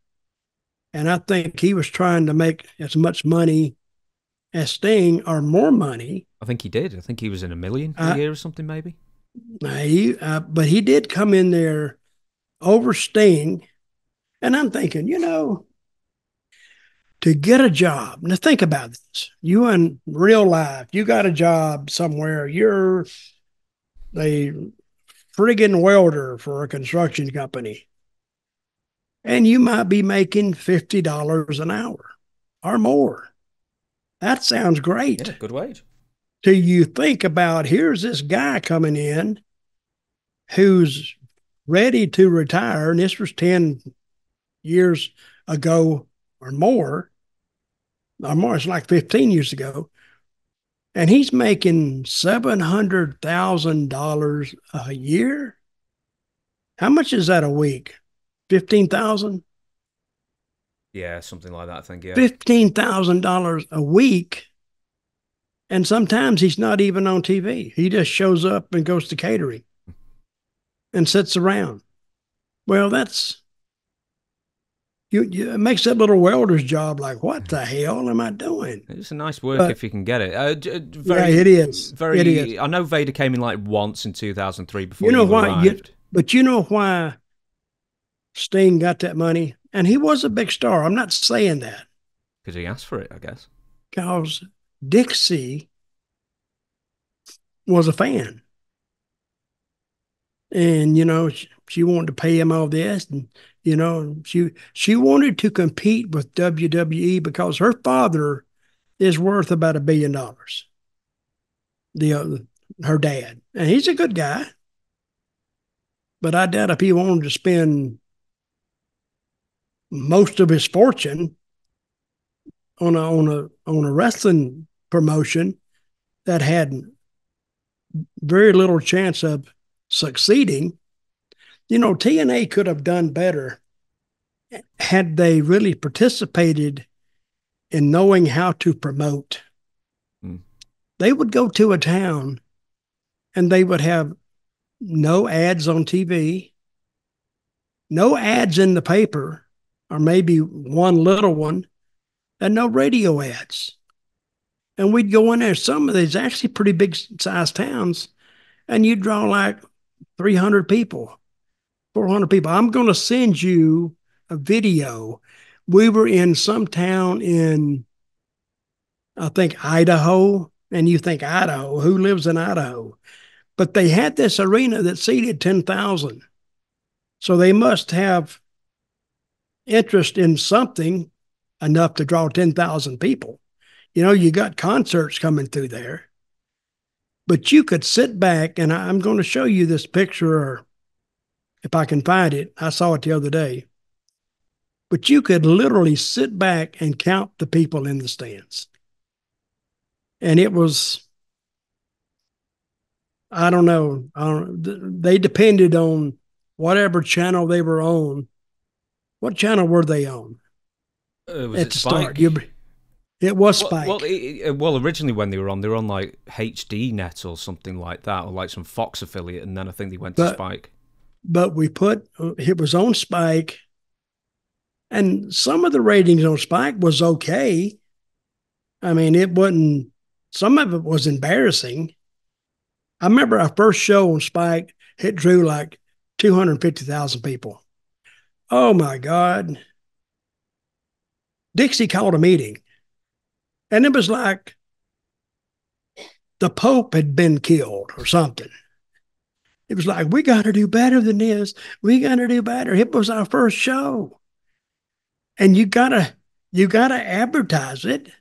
[SPEAKER 2] and I think he was trying to make as much money as Sting or more money.
[SPEAKER 1] I think he did. I think he was in a million a year or something, maybe.
[SPEAKER 2] He, uh, but he did come in there over Sting, and I'm thinking, you know, to get a job. Now think about this: you in real life, you got a job somewhere. You're a friggin' welder for a construction company, and you might be making fifty dollars an hour or more. That sounds great
[SPEAKER 1] Yeah, good wage.
[SPEAKER 2] till you think about here's this guy coming in who's ready to retire, and this was 10 years ago or more, or more, it's like 15 years ago. And he's making $700,000 a year. How much is that a week? 15,000?
[SPEAKER 1] Yeah, something like that. I think. Yeah.
[SPEAKER 2] $15,000 a week. And sometimes he's not even on TV. He just shows up and goes to catering and sits around. Well, that's you, you it makes that little welder's job like, what the hell am I doing?
[SPEAKER 1] It's a nice work
[SPEAKER 2] But-
[SPEAKER 1] if you can get it. Uh, uh, very,
[SPEAKER 2] yeah, it is.
[SPEAKER 1] Very.
[SPEAKER 2] it is.
[SPEAKER 1] I know Vader came in like once in 2003 before
[SPEAKER 2] You know why? You, but you know why Sting got that money? And he was a big star. I'm not saying that.
[SPEAKER 1] Because he asked for it, I guess.
[SPEAKER 2] because Dixie was a fan. And, you know, she, she wanted to pay him all this. And, you know, she she wanted to compete with WWE because her father is worth about a billion dollars. The uh, her dad. And he's a good guy. But I doubt if he wanted to spend most of his fortune on a on a on a wrestling promotion that had very little chance of succeeding. You know, TNA could have done better had they really participated in knowing how to promote.
[SPEAKER 1] Hmm.
[SPEAKER 2] They would go to a town and they would have no ads on TV, no ads in the paper, or maybe one little one, and no radio ads. And we'd go in there, some of these actually pretty big sized towns, and you'd draw like 300 people, 400 people. I'm going to send you a video. We were in some town in, I think, Idaho. And you think, Idaho, who lives in Idaho? But they had this arena that seated 10,000. So they must have interest in something enough to draw 10,000 people. You know, you got concerts coming through there, but you could sit back and I'm going to show you this picture if I can find it. I saw it the other day. But you could literally sit back and count the people in the stands. And it was, I don't know, I don't, they depended on whatever channel they were on. What channel were they on?
[SPEAKER 1] Uh, was
[SPEAKER 2] at
[SPEAKER 1] it
[SPEAKER 2] the
[SPEAKER 1] Spike?
[SPEAKER 2] start. You, it was
[SPEAKER 1] Well,
[SPEAKER 2] Spike.
[SPEAKER 1] well, it, it- well, originally when they were on, they were on like HD Net or something like that, or like some Fox affiliate, and then I think they went to Spike.
[SPEAKER 2] But we put it was on Spike, and some of the ratings on Spike was okay. I mean, it wasn't. Some of it was embarrassing, I remember our first show on Spike, it drew like 250,000 people. Oh my God. Dixie called a meeting, and it was like the Pope had been killed or something. It was like, we got to do better than this. We got to do better. It was our first show. And you got to, you got to advertise it.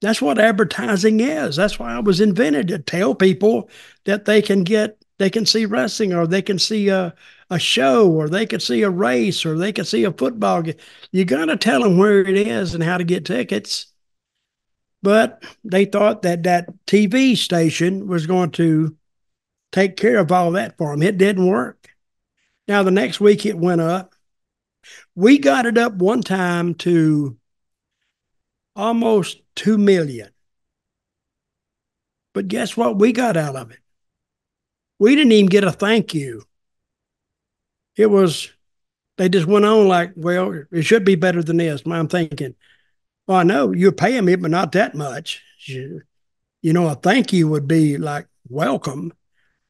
[SPEAKER 2] That's what advertising is. That's why I was invented to tell people that they can get, they can see wrestling or they can see a, a show or they can see a race or they can see a football game. You got to tell them where it is and how to get tickets. But they thought that that TV station was going to take care of all that for them. It didn't work. Now, the next week it went up. We got it up one time to almost 2 million. But guess what we got out of it? We didn't even get a thank you. It was, they just went on like, well, it should be better than this. I'm thinking, well, I know you're paying me, but not that much. You, you know, a thank you would be like welcome.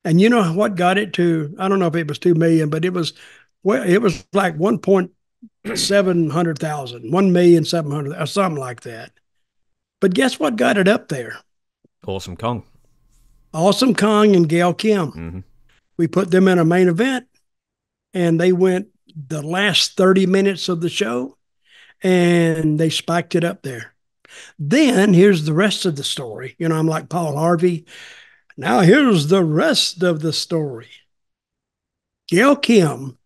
[SPEAKER 2] And you know what got it to? I don't know if it was two million, but it was well, it was like one point seven hundred thousand, one million seven hundred, or something like that. But guess what got it up there?
[SPEAKER 1] Awesome Kong.
[SPEAKER 2] Awesome Kong and Gail Kim.
[SPEAKER 1] Mm-hmm.
[SPEAKER 2] We put them in a main event, and they went the last thirty minutes of the show, and they spiked it up there. Then here's the rest of the story. You know, I'm like Paul Harvey. Now, here's the rest of the story. Gail Kim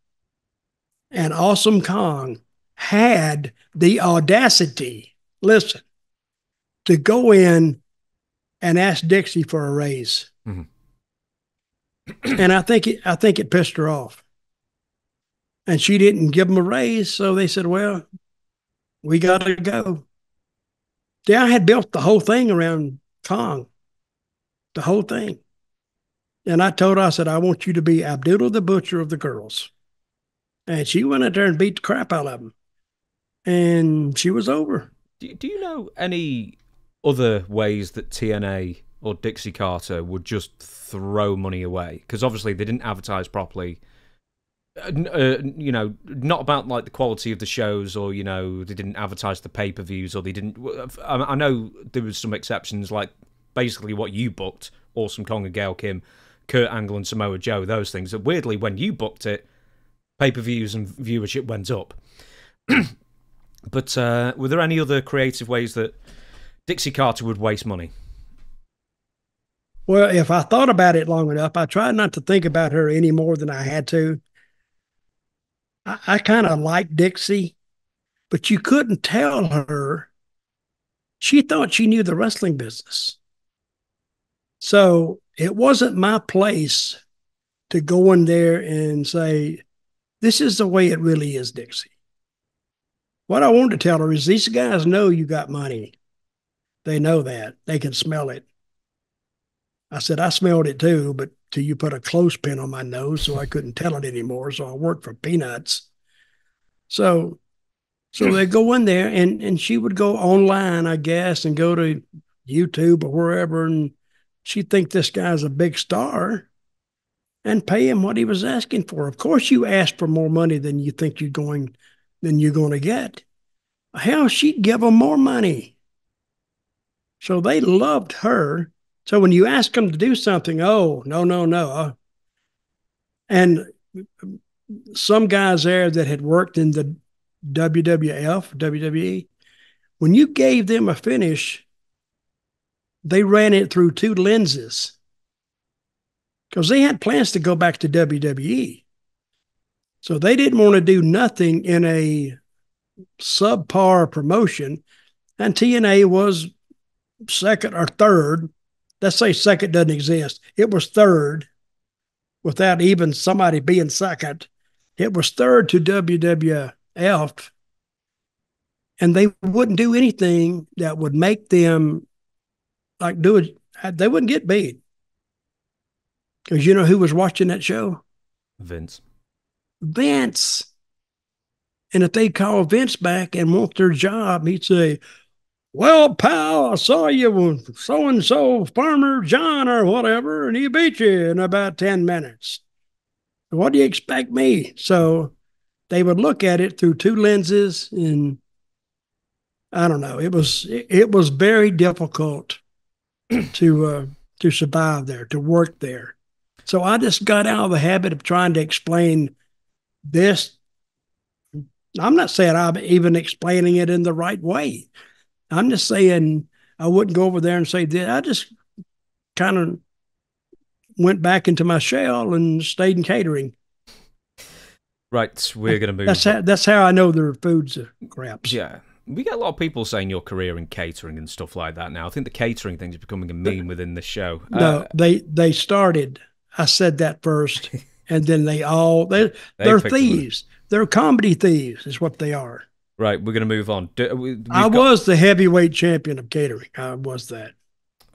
[SPEAKER 2] and Awesome Kong had the audacity, listen, to go in and ask Dixie for a raise.
[SPEAKER 1] Mm-hmm.
[SPEAKER 2] and I think it, I think it pissed her off. And she didn't give them a raise, so they said, "Well, we got to go." Yeah, I had built the whole thing around Kong the whole thing. And I told her, I said, I want you to be Abdullah the Butcher of the girls. And she went out there and beat the crap out of him. And she was over.
[SPEAKER 1] Do, do you know any other ways that TNA or Dixie Carter would just throw money away? Because obviously they didn't advertise properly. Uh, uh, you know, not about like the quality of the shows, or you know, they didn't advertise the pay per views, or they didn't. I, I know there was some exceptions, like basically what you booked, Awesome Kong and Gail Kim, Kurt Angle and Samoa Joe, those things. That weirdly, when you booked it, pay per views and viewership went up. but uh, were there any other creative ways that Dixie Carter would waste money?
[SPEAKER 2] Well, if I thought about it long enough, I tried not to think about her any more than I had to. I, I kind of liked Dixie, but you couldn't tell her. She thought she knew the wrestling business. So it wasn't my place to go in there and say, this is the way it really is, Dixie. What I wanted to tell her is these guys know you got money. They know that. They can smell it. I said, I smelled it too, but till you put a clothespin on my nose, so I couldn't tell it anymore. So I worked for peanuts. So so they go in there and and she would go online, I guess, and go to YouTube or wherever and she'd think this guy's a big star and pay him what he was asking for. Of course, you ask for more money than you think you're going than you're going to get. Hell, she'd give them more money. So they loved her. So when you ask them to do something, oh no, no, no. And some guys there that had worked in the WWF, WWE, when you gave them a finish, they ran it through two lenses because they had plans to go back to WWE. So they didn't want to do nothing in a subpar promotion. And TNA was second or third. Let's say second doesn't exist. It was third without even somebody being second. It was third to WWF. And they wouldn't do anything that would make them like do it, they wouldn't get beat. Because you know who was watching that show?
[SPEAKER 1] Vince.
[SPEAKER 2] Vince. And if they call Vince back and want their job, he'd say, Well, pal, I saw you with so and so, Farmer John or whatever, and he beat you in about 10 minutes. What do you expect me? So they would look at it through two lenses and I don't know. It was it was very difficult to uh, to survive there, to work there. So I just got out of the habit of trying to explain this. I'm not saying I'm even explaining it in the right way. I'm just saying I wouldn't go over there and say that. I just kind of went back into my shell and stayed in catering.
[SPEAKER 1] Right, we're going to move.
[SPEAKER 2] That's how, that's how I know their food's craps.
[SPEAKER 1] Yeah. We get a lot of people saying your career in catering and stuff like that now. I think the catering thing is becoming a meme within the show.
[SPEAKER 2] No,
[SPEAKER 1] Uh,
[SPEAKER 2] they they started. I said that first, and then they all they
[SPEAKER 1] They them.
[SPEAKER 2] thieves. They're comedy thieves, is what they are.
[SPEAKER 1] right, we're going to move on. Do, we, we've
[SPEAKER 2] I
[SPEAKER 1] got-
[SPEAKER 2] was the heavyweight champion of catering. I was that.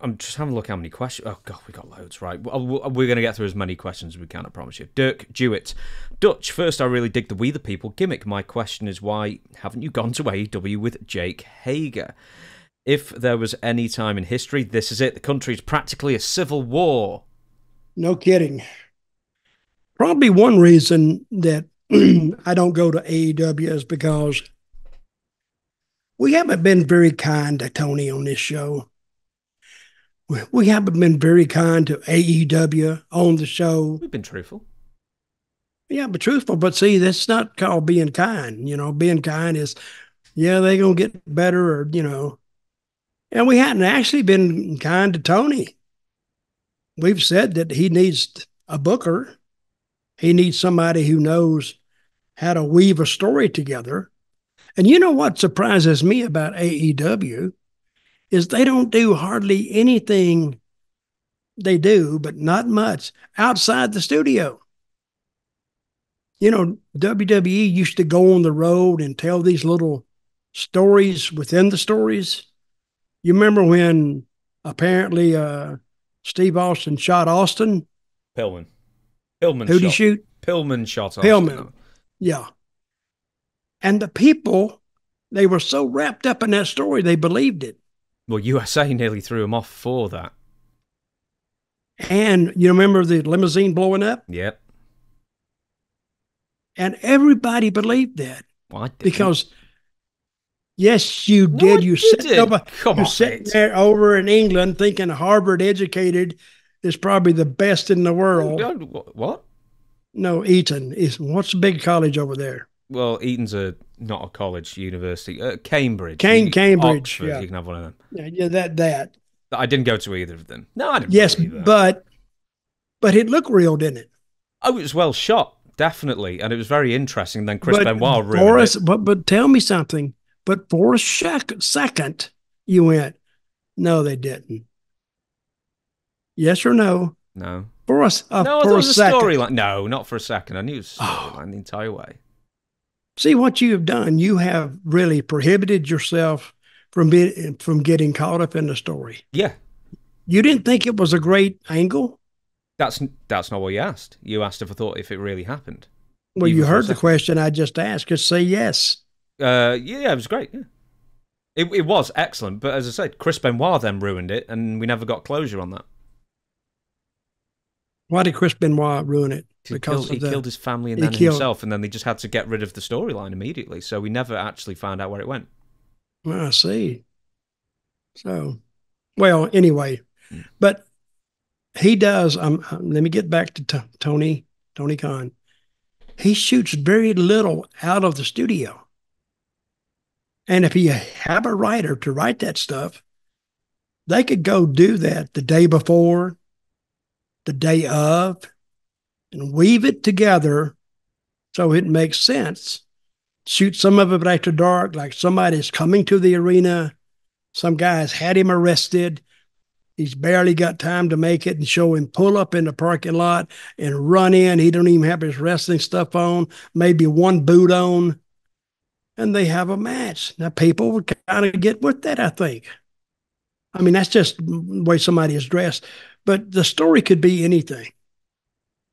[SPEAKER 1] I'm just having a look how many questions. Oh god, we got loads. Right, uh, we're going to get through as many questions as we can. I promise you. Dirk Jewett, Dutch. First, I really dig the We the People gimmick. My question is, why haven't you gone to AEW with Jake Hager? If there was any time in history, this is it. The country is practically a civil war.
[SPEAKER 2] No kidding. Probably one reason that I don't go to AEW is because we haven't been very kind to Tony on this show. We, haven't been very kind to AEW on the show.
[SPEAKER 1] We've been truthful.
[SPEAKER 2] Yeah, but truthful. But see, that's not called being kind. You know, being kind is, yeah, they gonna get better, or you know. And we hadn't actually been kind to Tony. We've said that he needs a booker. He needs somebody who knows how to weave a story together. And you know what surprises me about AEW is they don't do hardly anything. They do, but not much outside the studio you know, WWE used to go on the road and tell these little stories within the stories. You remember when apparently uh, Steve Austin shot Austin?
[SPEAKER 1] Pillman. Pillman.
[SPEAKER 2] Who'd he shoot?
[SPEAKER 1] Pillman shot. Austin.
[SPEAKER 2] Pillman. Yeah. And the people, they were so wrapped up in that story, they believed it.
[SPEAKER 1] Well, USA nearly threw him off for that.
[SPEAKER 2] And you remember the limousine blowing up?
[SPEAKER 1] Yep.
[SPEAKER 2] And everybody believed that
[SPEAKER 1] Well,
[SPEAKER 2] because, yes, you
[SPEAKER 1] No,
[SPEAKER 2] did.
[SPEAKER 1] I
[SPEAKER 2] you over,
[SPEAKER 1] Come
[SPEAKER 2] You're
[SPEAKER 1] on,
[SPEAKER 2] sitting
[SPEAKER 1] mate.
[SPEAKER 2] there over in England thinking Harvard educated is probably the best in the world.
[SPEAKER 1] What?
[SPEAKER 2] No, Eton is what's the big college over there?
[SPEAKER 1] Well, Eton's a not a college, university. Uh, Cambridge.
[SPEAKER 2] Cam-
[SPEAKER 1] You-
[SPEAKER 2] Cambridge,
[SPEAKER 1] Oxford,
[SPEAKER 2] yeah.
[SPEAKER 1] You can have one of them.
[SPEAKER 2] Yeah, yeah, that that.
[SPEAKER 1] I didn't go to either of them. No, I didn't.
[SPEAKER 2] Yes, but but it looked real, didn't it?
[SPEAKER 1] oh, it was well shot, definitely, and it was very interesting. Then Chris
[SPEAKER 2] but
[SPEAKER 1] Benoit ruined it.
[SPEAKER 2] but but tell me something. But for a sec- second, you went, no, they didn't. Yes or no?
[SPEAKER 1] No,
[SPEAKER 2] For us, uh,
[SPEAKER 1] no,
[SPEAKER 2] for a
[SPEAKER 1] a
[SPEAKER 2] second.
[SPEAKER 1] storyline. No, not for a second. I knew it was a
[SPEAKER 2] Oh.
[SPEAKER 1] storyline the entire way.
[SPEAKER 2] See what you have done. You have really prohibited yourself from being from getting caught up in the story.
[SPEAKER 1] Yeah,
[SPEAKER 2] You didn't think it was a great angle?
[SPEAKER 1] that's that's not what you asked. You asked if I thought if it really happened.
[SPEAKER 2] Well,
[SPEAKER 1] Even
[SPEAKER 2] you heard the question I just asked. Just say yes.
[SPEAKER 1] Uh, yeah, it was great. Yeah. It, it was excellent, but as I said, Chris Benoit then ruined it, and we never got closure on that.
[SPEAKER 2] Why did Chris Benoit ruin it?
[SPEAKER 1] He, killed, he
[SPEAKER 2] the-
[SPEAKER 1] killed his family and then
[SPEAKER 2] killed-
[SPEAKER 1] himself, and then they just had to get rid of the storyline immediately. So we never actually found out where it went.
[SPEAKER 2] Well, I see. So, well, anyway,
[SPEAKER 1] Hmm.
[SPEAKER 2] but he does. Um, uh, let me get back to t- Tony Tony Khan. He shoots very little out of the studio, and if you have a writer to write that stuff, they could go do that the day before, the day of, and weave it together so it makes sense shoot some of it after dark, like somebody's coming to the arena. Some guy's had him arrested. He's barely got time to make it and show him pull up in the parking lot and run in. He don't even have his wrestling stuff on, maybe one boot on. And they have a match. Now people would kind of get with that, I think. I mean, that's just the way somebody is dressed. But the story could be anything.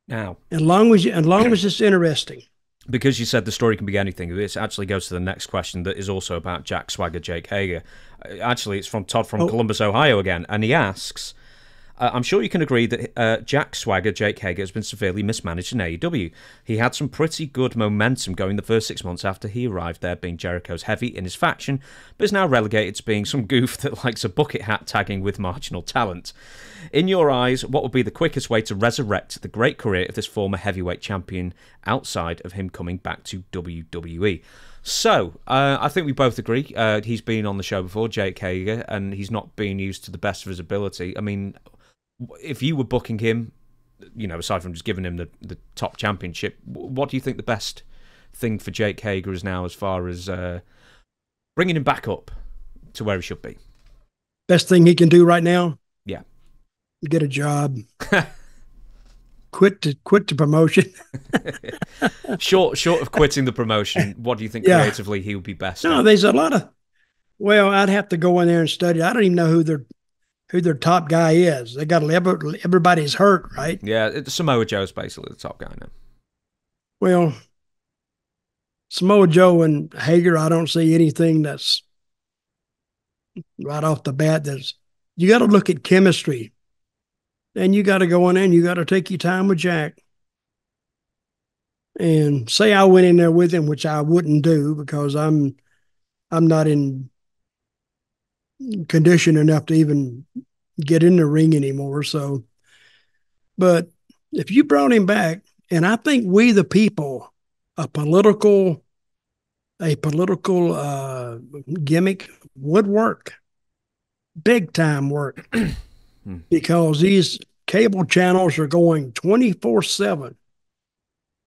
[SPEAKER 1] Now,
[SPEAKER 2] As long as you, as long as it's interesting.
[SPEAKER 1] because you said the story can be anything, this actually goes to the next question that is also about Jack Swagger, Jake Hager. Uh, Actually, it's from Todd from
[SPEAKER 2] Oh.
[SPEAKER 1] Columbus, Ohio again, and he asks. Uh, I'm sure you can agree that uh, Jack Swagger, Jake Hager, has been severely mismanaged in AEW. He had some pretty good momentum going the first six months after he arrived there, being Jericho's heavy in his faction, but is now relegated to being some goof that likes a bucket hat tagging with marginal talent. In your eyes, what would be the quickest way to resurrect the great career of this former heavyweight champion outside of him coming back to WWE? So, uh, I think we both agree. Uh, he's been on the show before, Jake Hager, and he's not being used to the best of his ability. I mean, if you were booking him, you know, aside from just giving him the, the top championship, what do you think the best thing for Jake Hager is now as far as uh, bringing him back up to where he should be?
[SPEAKER 2] Best thing he can do right now,
[SPEAKER 1] Yeah.
[SPEAKER 2] get a job. quit to quit the promotion.
[SPEAKER 1] Short, short of quitting the promotion, what do you think
[SPEAKER 2] Yeah.
[SPEAKER 1] creatively he would be best?
[SPEAKER 2] No,
[SPEAKER 1] at?
[SPEAKER 2] there's a lot of. Well, I'd have to go in there and study. I don't even know who their who their top guy is. They got every, everybody's hurt, right?
[SPEAKER 1] Yeah, it- Samoa Joe's basically the top guy now.
[SPEAKER 2] Well, Samoa Joe and Hager, I don't see anything that's right off the bat. That's you got to look at chemistry, and you got to go in and you got to take your time with Jack. And say I went in there with him, which I wouldn't do because I'm I'm not in condition enough to even get in the ring anymore. So, but if you brought him back, and I think we the people, a political, a political uh, gimmick would work, big time work, because these cable channels are going twenty four seven.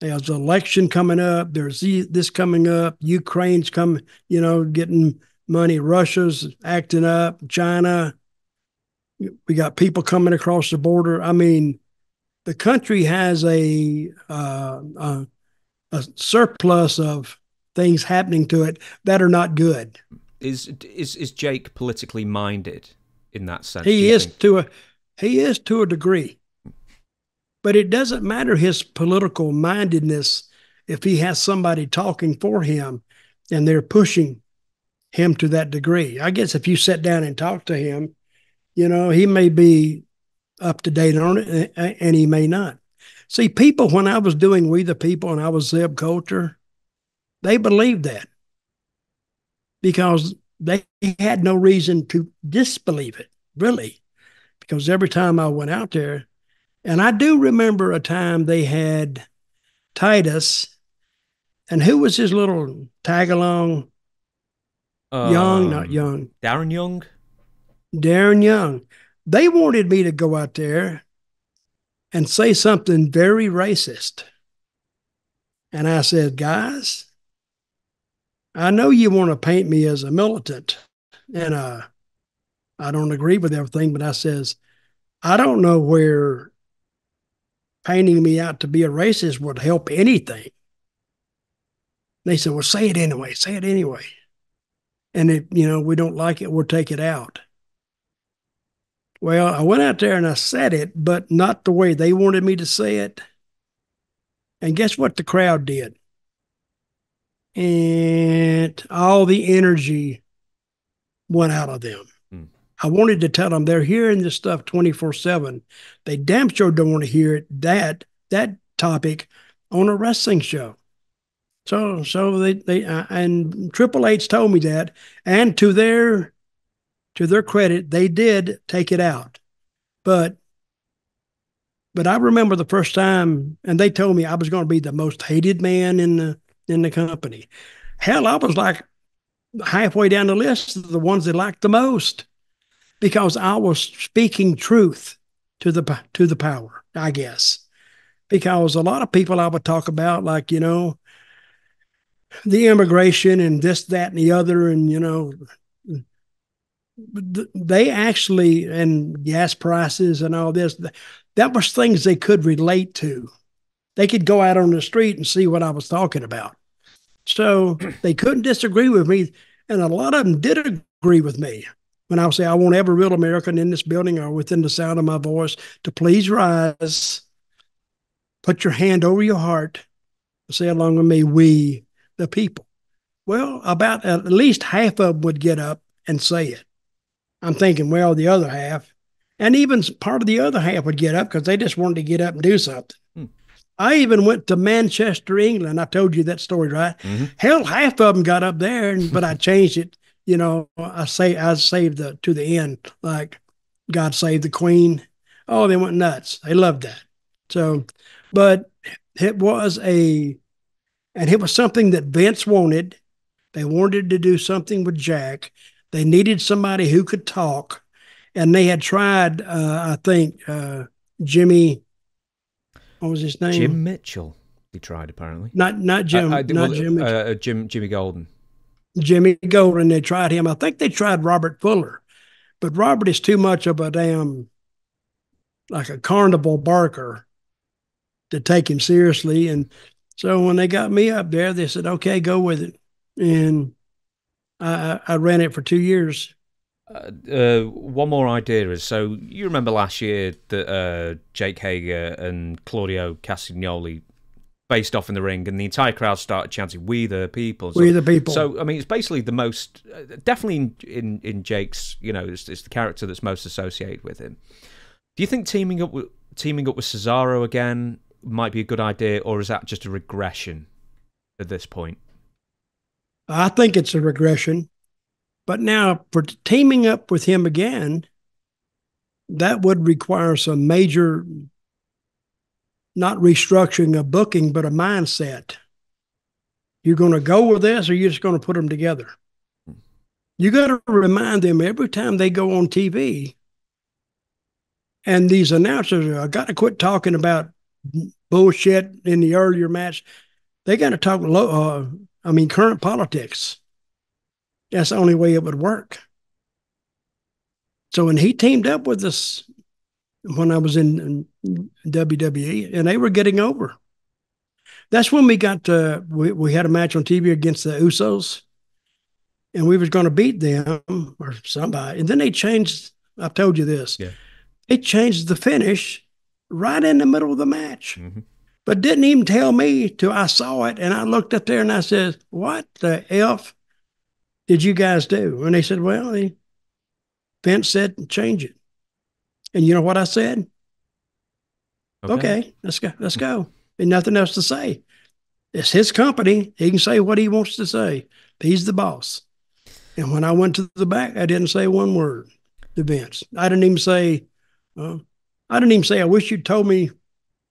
[SPEAKER 2] There's election coming up. There's this coming up. Ukraine's coming, you know, getting money. Russia's acting up. China. We got people coming across the border. I mean, the country has a uh, a, a surplus of things happening to it that are not good.
[SPEAKER 1] Is is is Jake politically minded in that sense?
[SPEAKER 2] He is
[SPEAKER 1] think?
[SPEAKER 2] to a he is to a degree, but it doesn't matter his political mindedness if he has somebody talking for him and they're pushing him to that degree. I guess if you sit down and talk to him, you know he may be up to date on it and he may not. See, people when I was doing We the People and I was Zeb Colter, they believed that because they had no reason to disbelieve it, really because every time I went out there, and I do remember a time they had Titus, and who was his little tag along? Young, not
[SPEAKER 1] Um,
[SPEAKER 2] young,
[SPEAKER 1] Darren Young.
[SPEAKER 2] Darren Young. They wanted me to go out there and say something very racist. And I said, guys, I know you want to paint me as a militant, and uh, I don't agree with everything, but I says, I don't know where painting me out to be a racist would help anything. They said, well, say it anyway, say it anyway. And if, you know, we don't like it, we'll take it out. Well, I went out there and I said it, but not the way they wanted me to say it. And guess what the crowd did? And all the energy went out of them.
[SPEAKER 1] Hmm.
[SPEAKER 2] I wanted to tell them they're hearing this stuff 24 7. They damn sure don't want to hear it, that that topic on a wrestling show. So so they they uh, and Triple H told me that, and to their to their credit, they did take it out. But but I remember the first time, and they told me I was going to be the most hated man in the in the company. Hell, I was like halfway down the list of the ones they liked the most because I was speaking truth to the to the power, I guess. Because a lot of people I would talk about, like you know, the immigration and this, that, and the other, and you know, they actually and gas prices and all this. That was things they could relate to. They could go out on the street and see what I was talking about. So they couldn't disagree with me, and a lot of them did agree with me when I say, I want every real American in this building or within the sound of my voice to please rise, put your hand over your heart, say along with me, we the people. Well, about at least half of them would get up and say it. I'm thinking, well, the other half, and even part of the other half would get up because they just wanted to get up and do something. Hmm. I even went to Manchester, England. I told you that story, right? Mm-hmm. Hell, half of them got up there, and, but I changed it. You know, I say I saved the to the end, like God save the Queen. Oh, they went nuts. They loved that. So, but it was a, and it was something that Vince wanted. They wanted to do something with Jack. They needed somebody who could talk, and they had tried. Uh, I think uh, Jimmy. What was his name?
[SPEAKER 1] Jim Mitchell. He tried apparently.
[SPEAKER 2] Not not Jim. Uh, not
[SPEAKER 1] well, Jim. Uh, Jim Jimmy Golden.
[SPEAKER 2] Jimmy Golden. They tried him. I think they tried Robert Fuller, but Robert is too much of a damn like a carnival barker to take him seriously. And so when they got me up there, they said, "Okay, go with it." And I, I ran it for two years.
[SPEAKER 1] Uh, uh, one more idea is so you remember last year that uh, Jake Hager and Claudio Castagnoli faced off in the ring, and the entire crowd started chanting "We the people."
[SPEAKER 2] So, we the people.
[SPEAKER 1] So I mean, it's basically the most uh, definitely in, in, in Jake's. You know, it's, it's, the character that's most associated with him. Do you think teaming up with teaming up with Cesaro again might be a good idea, or is that just a regression at this point?
[SPEAKER 2] I think it's a regression. But now, for teaming up with him again, that would require some major, not restructuring of booking, but a mindset. You're going to go with this, or you're just going to put them together. You got to remind them every time they go on TV. And these announcers, I got to quit talking about bullshit in the earlier match. They got to talk low, uh, I mean, current politics. That's the only way it would work. So when he teamed up with us when I was in, in WWE, and they were getting over. That's when we got to, we, we had a match on TV against the Usos, and we was going to beat them or somebody. And then they changed. I've told you this.
[SPEAKER 1] Yeah.
[SPEAKER 2] They changed the finish right in the middle of the match. Mm-hmm but didn't even tell me till I saw it. And I looked up there and I said, What the F did you guys do? And they said, Well, the Vince said, change it. And you know what I said? Okay, okay let's go. Let's go. And nothing else to say. It's his company. He can say what he wants to say. He's the boss. And when I went to the back, I didn't say one word to Vince. I didn't even say, uh, I didn't even say, I wish you'd told me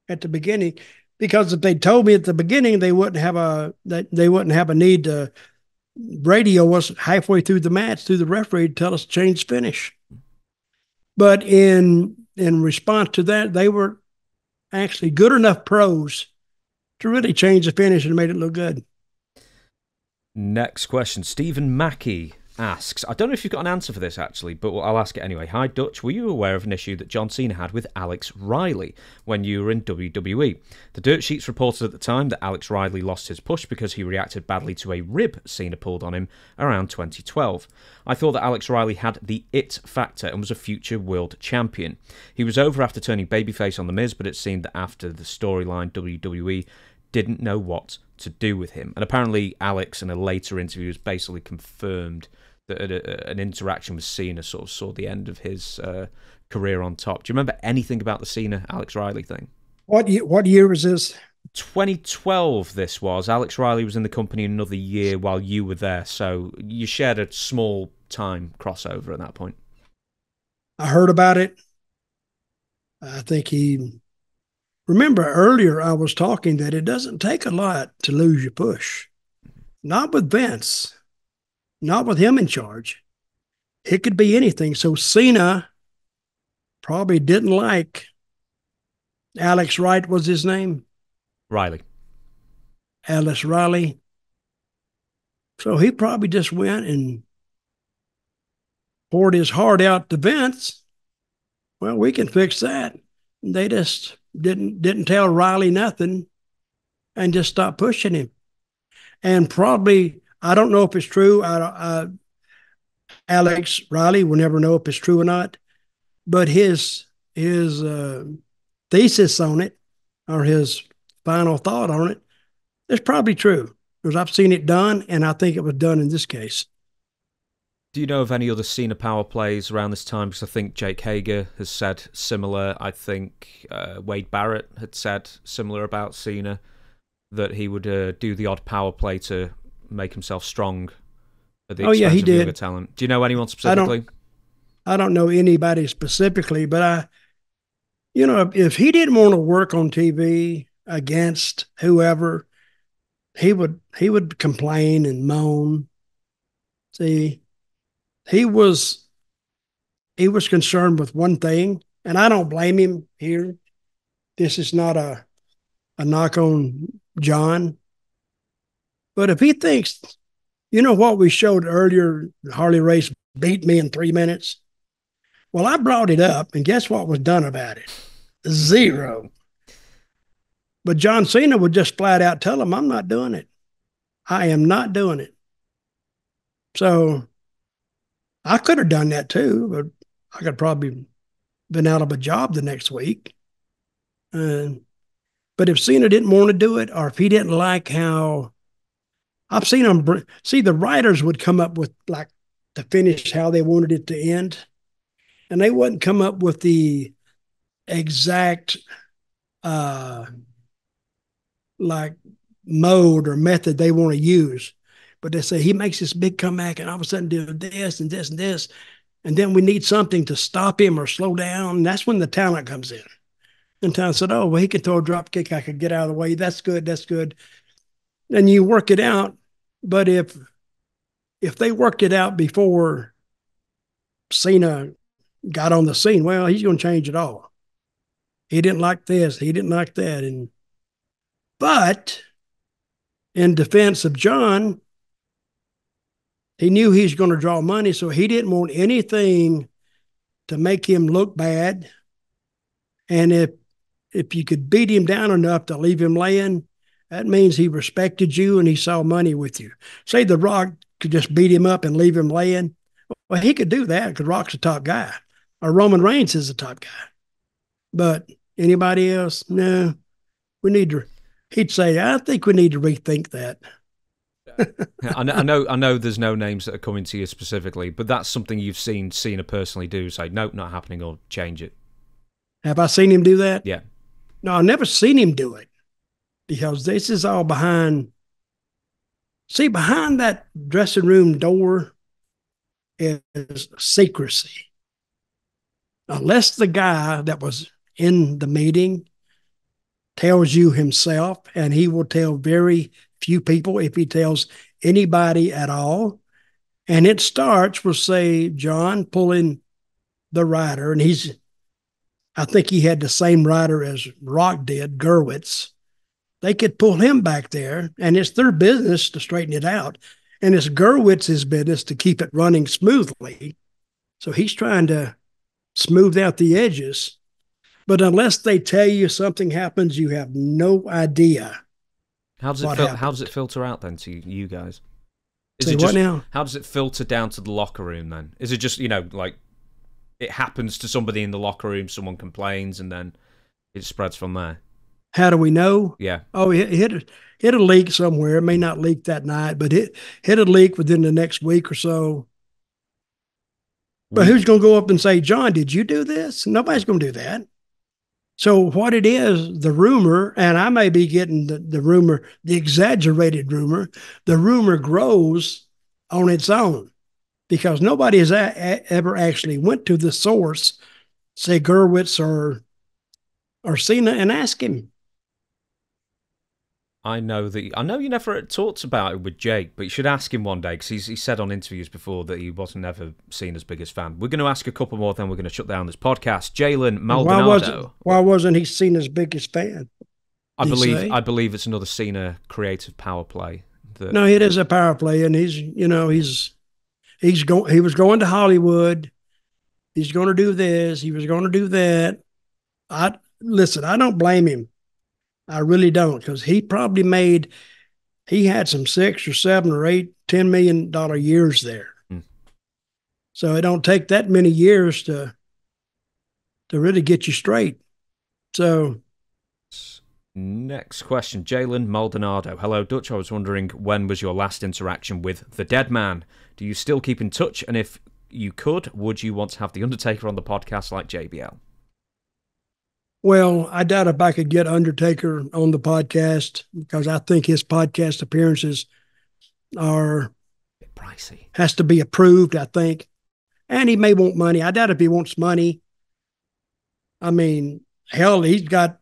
[SPEAKER 2] at the beginning because if they told me at the beginning, they wouldn't have a they, they wouldn't have a need to radio us halfway through the match through the referee to tell us change finish. But in in response to that, they were actually good enough pros to really change the finish and made it look good.
[SPEAKER 1] Next question, Stephen Mackey asks, I don't know if you've got an answer for this actually, but I'll ask it anyway. Hi, Dutch. Were you aware of an issue that John Cena had with Alex Riley when you were in WWE? The dirt sheets reported at the time that Alex Riley lost his push because he reacted badly to a rib Cena pulled on him around 2012. I thought that Alex Riley had the it factor and was a future world champion. He was over after turning babyface on The Miz, but it seemed that after the storyline, WWE didn't know what to do with him. And apparently, Alex, in a later interview, has basically confirmed that a, an interaction with Cena sort of saw the end of his uh, career on top. Do you remember anything about the Cena Alex Riley thing?
[SPEAKER 2] What year, what year was this?
[SPEAKER 1] 2012 this was alex riley was in the company another year while you were there so you shared a small time crossover at that point
[SPEAKER 2] i heard about it i think he remember earlier i was talking that it doesn't take a lot to lose your push not with vince not with him in charge. It could be anything. So Cena probably didn't like Alex Wright was his name.
[SPEAKER 1] Riley.
[SPEAKER 2] Alice Riley. So he probably just went and poured his heart out to Vince. Well, we can fix that. They just didn't didn't tell Riley nothing and just stopped pushing him. And probably I don't know if it's true. I, I, Alex Riley will never know if it's true or not, but his his uh, thesis on it or his final thought on it It's probably true because I've seen it done, and I think it was done in this case.
[SPEAKER 1] Do you know of any other Cena power plays around this time? Because I think Jake Hager has said similar. I think uh, Wade Barrett had said similar about Cena that he would uh, do the odd power play to make himself strong at the
[SPEAKER 2] Oh,
[SPEAKER 1] expense
[SPEAKER 2] yeah, he
[SPEAKER 1] of younger
[SPEAKER 2] did.
[SPEAKER 1] talent. Do you know anyone
[SPEAKER 2] I
[SPEAKER 1] specifically?
[SPEAKER 2] don't- I don't know anybody specifically, but I, you know, if, if he didn't want to work on TV against whoever, he would he would complain and moan. See, he was he was concerned with one thing, and I don't blame him here. This is not a a knock on John, but if he thinks, you know what we showed earlier, Harley Race beat me in three minutes. Well, I brought it up, and guess what was done about it? Zero. But John Cena would just flat out tell him, I'm not doing it. I am not doing it. So I could have done that too, but I could probably been out of a job the next week. But if Cena didn't want to do it, or if he didn't like how I've seen them, see the writers would come up with like to finish how they wanted it to end, and they wouldn't come up with the exact uh like mode or method they want to use. But they say he makes this big comeback and all of a sudden do this and this and this. And then we need something to stop him or slow down. And that's when the talent comes in. And talent said, Oh, well, he can throw a drop kick. I could get out of the way. That's good. That's good. And you work it out. But if if they worked it out before Cena got on the scene, well, he's going to change it all. He didn't like this. He didn't like that. And but in defense of John, he knew he was going to draw money, so he didn't want anything to make him look bad. And if if you could beat him down enough to leave him laying, that means he respected you and he saw money with you. Say The Rock could just beat him up and leave him laying. Well, he could do that because Rock's a top guy, or Roman Reigns is a top guy. But anybody else, no. We need to. He'd say, I think we need to rethink that.
[SPEAKER 1] I, know, I know, I know. There's no names that are coming to you specifically, but that's something you've seen Cena personally do. Say, nope, not happening, or change it.
[SPEAKER 2] Have I seen him do that?
[SPEAKER 1] Yeah.
[SPEAKER 2] No, I've never seen him do it because this is all behind. See, behind that dressing room door is secrecy. Unless the guy that was in the meeting tells you himself, and he will tell very few people if he tells anybody at all. And it starts with, say, John pulling the rider, and he's I think he had the same rider as Rock did, Gewirtz. They could pull him back there, and it's their business to straighten it out. And it's Gewirtz's business to keep it running smoothly. So he's trying to smooth out the edges. But unless they tell you something happens, you have no idea.
[SPEAKER 1] How does it fil- how does it filter out then to you guys? Is
[SPEAKER 2] Say
[SPEAKER 1] it
[SPEAKER 2] what
[SPEAKER 1] just
[SPEAKER 2] now?
[SPEAKER 1] how does it filter down to the locker room then? Is it just you know like it happens to somebody in the locker room, someone complains, and then it spreads from there?
[SPEAKER 2] How do we know?
[SPEAKER 1] Yeah,
[SPEAKER 2] Oh, it hit a, hit a leak somewhere. It may not leak that night, but it hit a leak within the next week or so. But
[SPEAKER 1] mm.
[SPEAKER 2] who's going to go up and say, John, did you do this? Nobody's going to do that. So what it is, the rumor, and I may be getting the, the rumor, the exaggerated rumor, the rumor grows on its own because nobody has a- a- ever actually went to the source, say Gewirtz or or Cena, and asked him.
[SPEAKER 1] I know that I know you never talked about it with Jake, but you should ask him one day because he's he said on interviews before that he wasn't ever Cena's biggest fan. We're going to ask a couple more, then we're going to shut down this podcast. Jalen
[SPEAKER 2] Why wasn't Why wasn't he Cena's biggest fan?
[SPEAKER 1] I believe
[SPEAKER 2] say?
[SPEAKER 1] I believe it's another Cena creative power play. That,
[SPEAKER 2] No, it is a power play, and he's you know he's he's going he was going to Hollywood. He's going to do this. He was going to do that. I listen. I don't blame him. I really don't because he probably made he had some six or seven or eight ten million dollar years there.
[SPEAKER 1] Hmm.
[SPEAKER 2] So it don't take that many years to to really get you straight. So
[SPEAKER 1] Next question, Jalen Maldonado. Hello, Dutch. I was wondering when was your last interaction with the dead man? Do you still keep in touch? And if you could, would you want to have the Undertaker on the podcast like JBL?
[SPEAKER 2] Well, I doubt if I could get Undertaker on the podcast because I think his podcast appearances are
[SPEAKER 1] pricey.
[SPEAKER 2] has to be approved. I think, and he may want money. I doubt if he wants money. I mean, hell, he's got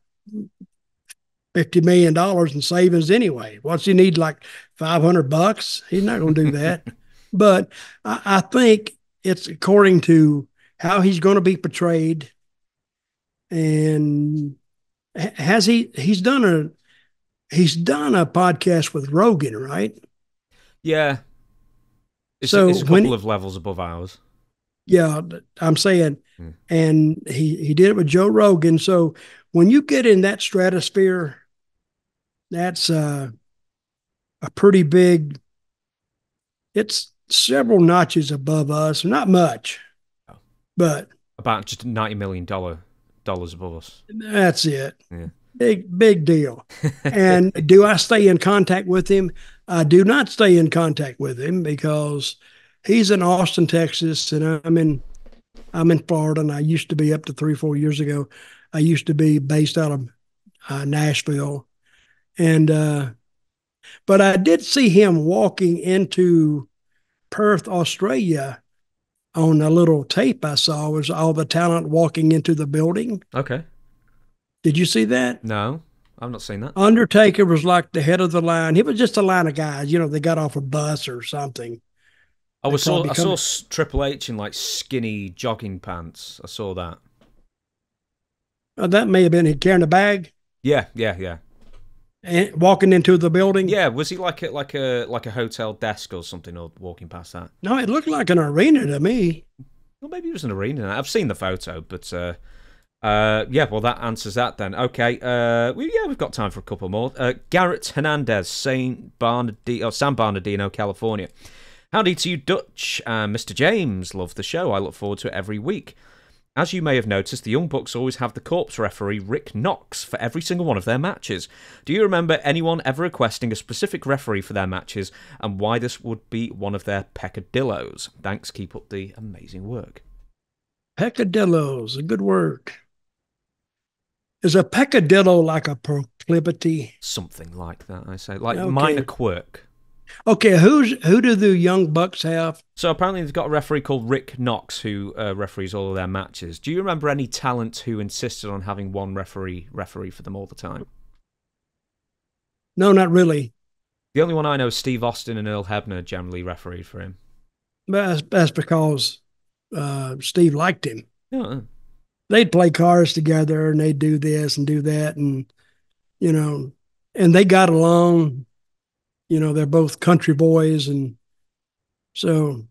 [SPEAKER 2] fifty million dollars in savings anyway. What's he need? Like five hundred bucks? He's not going to do that. but I, I think it's according to how he's going to be portrayed, and has he? He's done a he's done a podcast with Rogan, right?
[SPEAKER 1] Yeah. It's,
[SPEAKER 2] So
[SPEAKER 1] it's a
[SPEAKER 2] when-
[SPEAKER 1] couple of levels above ours.
[SPEAKER 2] Yeah, I'm saying,
[SPEAKER 1] Hmm.
[SPEAKER 2] and he he did it with Joe Rogan. So when you get in that stratosphere, that's uh, a pretty big. It's several notches above us. Not much,
[SPEAKER 1] Oh.
[SPEAKER 2] but
[SPEAKER 1] About just $90 million dollars above us.
[SPEAKER 2] that's it.
[SPEAKER 1] Yeah.
[SPEAKER 2] Big big deal. and do I stay in contact with him? I do not stay in contact with him because he's in Austin, Texas, and I'm in I'm in Florida, and I used to be up to three four years ago. I used to be based out of uh, Nashville, and uh, but I did see him walking into Perth, Australia, on a little tape I saw. Was all the talent walking into the building?
[SPEAKER 1] Okay.
[SPEAKER 2] Did you see that?
[SPEAKER 1] No, I've not seen that.
[SPEAKER 2] Undertaker was like the head of the line. He was just a line of guys, you know, they got off a bus or something.
[SPEAKER 1] I was saw I saw Triple H in like skinny jogging pants. I saw that.
[SPEAKER 2] Uh, that may have been him carrying a bag
[SPEAKER 1] Yeah, yeah, yeah.
[SPEAKER 2] And walking into the building.
[SPEAKER 1] Yeah, was he like a like a like a hotel desk or something, or walking past that?
[SPEAKER 2] No, it looked like an arena to me.
[SPEAKER 1] Well, maybe it was an arena. I've seen the photo, but uh, uh, yeah. Well, that answers that then. Okay. Uh, we, yeah, we've got time for a couple more. Uh, Garrett Hernandez, Saint Bernardino, San Bernardino, California. Howdy to you, Dutch and Mr. James. Love the show. I look forward to it every week. As you may have noticed, the Young Bucks always have the corpse referee Rick Knox for every single one of their matches. Do you remember anyone ever requesting a specific referee for their matches and why this would be one of their peccadillos? Thanks, keep up the amazing work.
[SPEAKER 2] Peccadillo's a good word. Is a peccadillo like a proclivity?
[SPEAKER 1] Something like that, I say. Like
[SPEAKER 2] Okay.
[SPEAKER 1] minor quirk.
[SPEAKER 2] Okay, who's who do the young bucks have?
[SPEAKER 1] So apparently they've got a referee called Rick Knox who uh, referees all of their matches. Do you remember any talent who insisted on having one referee referee for them all the time?
[SPEAKER 2] No, not really.
[SPEAKER 1] The only one I know is Steve Austin and Earl Hebner generally refereed for him.
[SPEAKER 2] But that's, that's because uh, Steve liked him.
[SPEAKER 1] Yeah.
[SPEAKER 2] they'd play cards together and they'd do this and do that and you know and they got along you know they're both country boys and so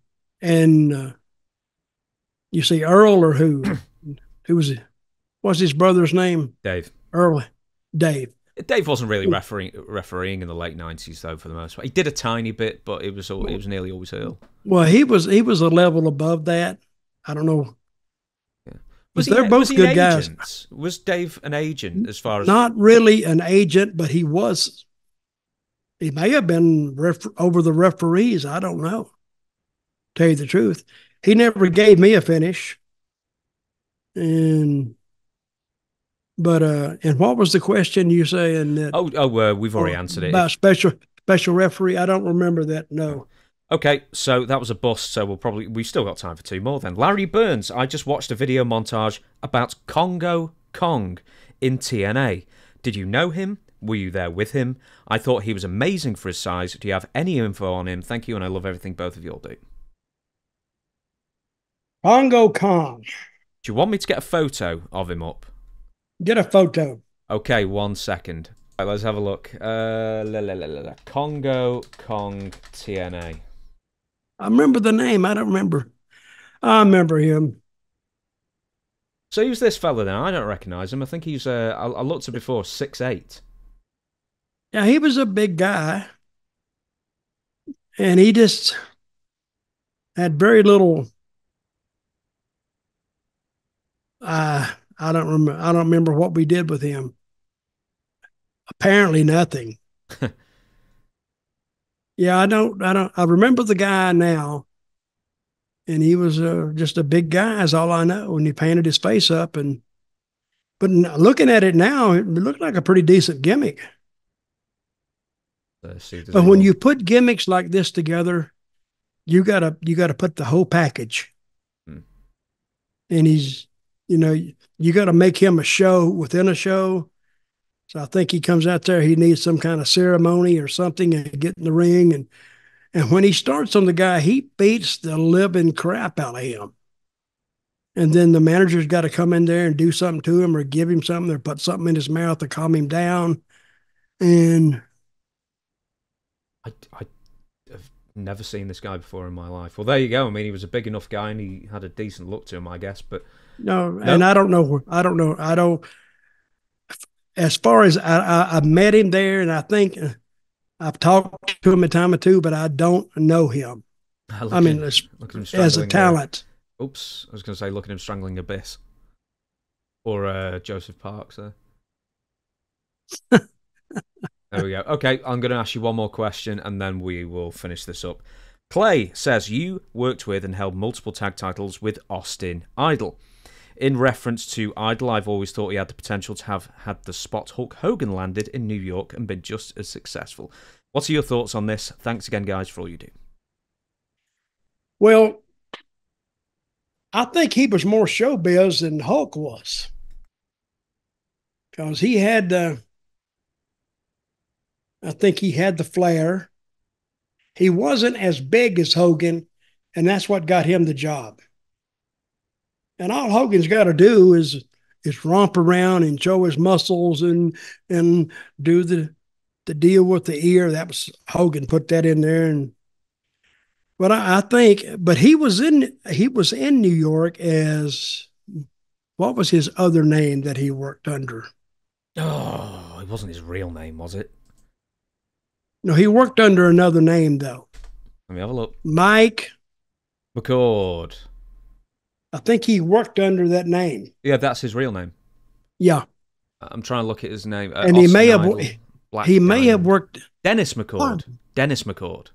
[SPEAKER 2] and uh, you see earl or who who was it what's his brother's name
[SPEAKER 1] Dave.
[SPEAKER 2] earl dave
[SPEAKER 1] Dave wasn't really refereeing, refereeing in the late nineties though, for the most part. He did a tiny bit, but it was all, it was nearly always Earl.
[SPEAKER 2] well he was he was a level above that i don't know
[SPEAKER 1] Was
[SPEAKER 2] they're
[SPEAKER 1] he,
[SPEAKER 2] both
[SPEAKER 1] was
[SPEAKER 2] good guys?
[SPEAKER 1] Was Dave an agent as far as
[SPEAKER 2] not really an agent, but he was. He may have been ref- over the referees. I don't know. Tell you the truth, he never gave me a finish. And, but uh, and what was the question you saying that?
[SPEAKER 1] Oh, oh, uh, we've already answered it.
[SPEAKER 2] about special special referee. I don't remember that. No.
[SPEAKER 1] Okay, so that was a bust. So we'll probably we've still got time for two more. Then Larry Burns. I just watched a video montage about Kongo Kong in TNA. Did you know him? Were you there with him? I thought he was amazing for his size. Do you have any info on him? Thank you, and I love everything both of you all do.
[SPEAKER 2] Kongo Kong.
[SPEAKER 1] Do you want me to get a photo of him up?
[SPEAKER 2] Get a photo.
[SPEAKER 1] Okay, one second. Right, let's have a look. Uh, la, la, la, la, la. Kongo Kong TNA.
[SPEAKER 2] I remember the name. I don't remember. I remember him.
[SPEAKER 1] So who's this fella then? I don't recognise him. I think he's. Uh, I, I looked at before six eight.
[SPEAKER 2] Yeah, he was a big guy. And he just had very little uh I don't remember I don't remember what we did with him. apparently nothing. yeah, I don't, I don't, I remember the guy now, and he was uh, just a big guy, is all I know. And he painted his face up, and but looking at it now, it looked like a pretty decent gimmick. But when you put gimmicks like this together, you gotta you gotta put the whole package. Hmm. And he's, you know, you got to make him a show within a show. So I think he comes out there, he needs some kind of ceremony or something and get in the ring. And and when he starts on the guy, he beats the living crap out of him. And then the manager's got to come in there and do something to him or give him something or put something in his mouth to calm him down. And
[SPEAKER 1] I, I have never seen this guy before in my life. Well, there you go. I mean, he was a big enough guy and he had a decent look to him, I guess. But
[SPEAKER 2] no, no. and I don't know. I don't know. I don't. As far as I, I, I met him there, and I think uh, I've talked to him a time or two, but I don't know him. I mean, as, as a talent.
[SPEAKER 1] Oops, I was going to say, look at him strangling Abyss or uh, Joseph Parks there. there we go. Okay, I'm going to ask you one more question, and then we will finish this up. Clay says you worked with and held multiple tag titles with Austin Idol in reference to Idol, I've always thought he had the potential to have had the spot Hulk Hogan landed in New York and been just as successful. What are your thoughts on this? Thanks again, guys, for all you do.
[SPEAKER 2] Well, I think he was more showbiz than Hulk was. Because he had the, I think he had the flair. He wasn't as big as Hogan, and that's what got him the job. And all Hogan's got to do is is romp around and show his muscles and and do the the deal with the ear. That was Hogan put that in there and but I, I think but he was in he was in New York as what was his other name that he worked under?
[SPEAKER 1] Oh, it wasn't his real name, was it?
[SPEAKER 2] No, he worked under another name though.
[SPEAKER 1] Let me have a look.
[SPEAKER 2] Mike
[SPEAKER 1] McCord.
[SPEAKER 2] I think he worked under that name.
[SPEAKER 1] Yeah, that's his real name.
[SPEAKER 2] Yeah.
[SPEAKER 1] I'm trying to look at his name.
[SPEAKER 2] Uh, and he may have Black he may have worked
[SPEAKER 1] Dennis McCord. Oh. Dennis McCord.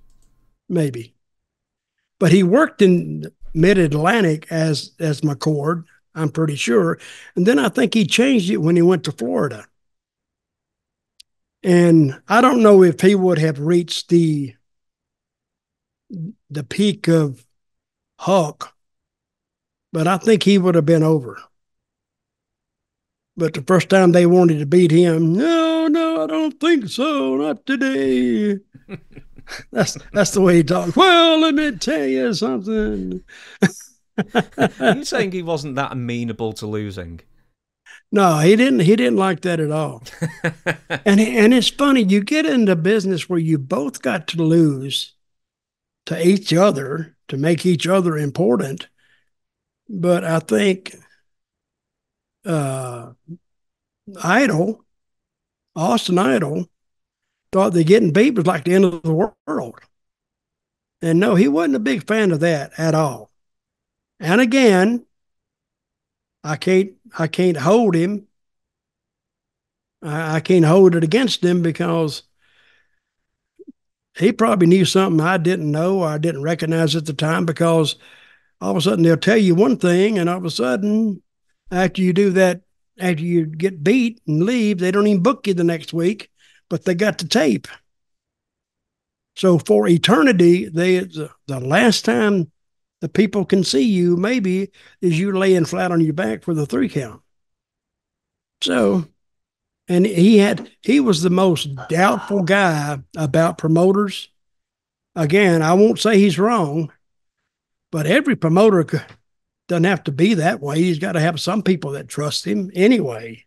[SPEAKER 2] Maybe. But he worked in mid Atlantic as as McCord, I'm pretty sure. And then I think he changed it when he went to Florida. And I don't know if he would have reached the the peak of Hulk but I think he would have been over. But the first time they wanted to beat him, no, no, I don't think so, not today. that's that's the way he talks. Well, let me tell you something.
[SPEAKER 1] Are you saying he wasn't that amenable to losing?
[SPEAKER 2] No, he didn't. He didn't like that at all. and and it's funny. You get into business where you both got to lose to each other to make each other important, but I think uh, Idol, Austin Idol, thought that getting beat was like the end of the world. And no, he wasn't a big fan of that at all. And again, I can't I can't hold him. I, I can't hold it against him because he probably knew something I didn't know or I didn't recognize at the time because all of a sudden they'll tell you one thing, and all of a sudden, after you do that, after you get beat and leave, they don't even book you the next week, but they got the tape. So for eternity, they the, the last time the people can see you maybe is you laying flat on your back for the three count. So, and he had he was the most doubtful guy about promoters. Again, I won't say he's wrong, but every promoter doesn't have to be that way. He's got to have some people that trust him anyway.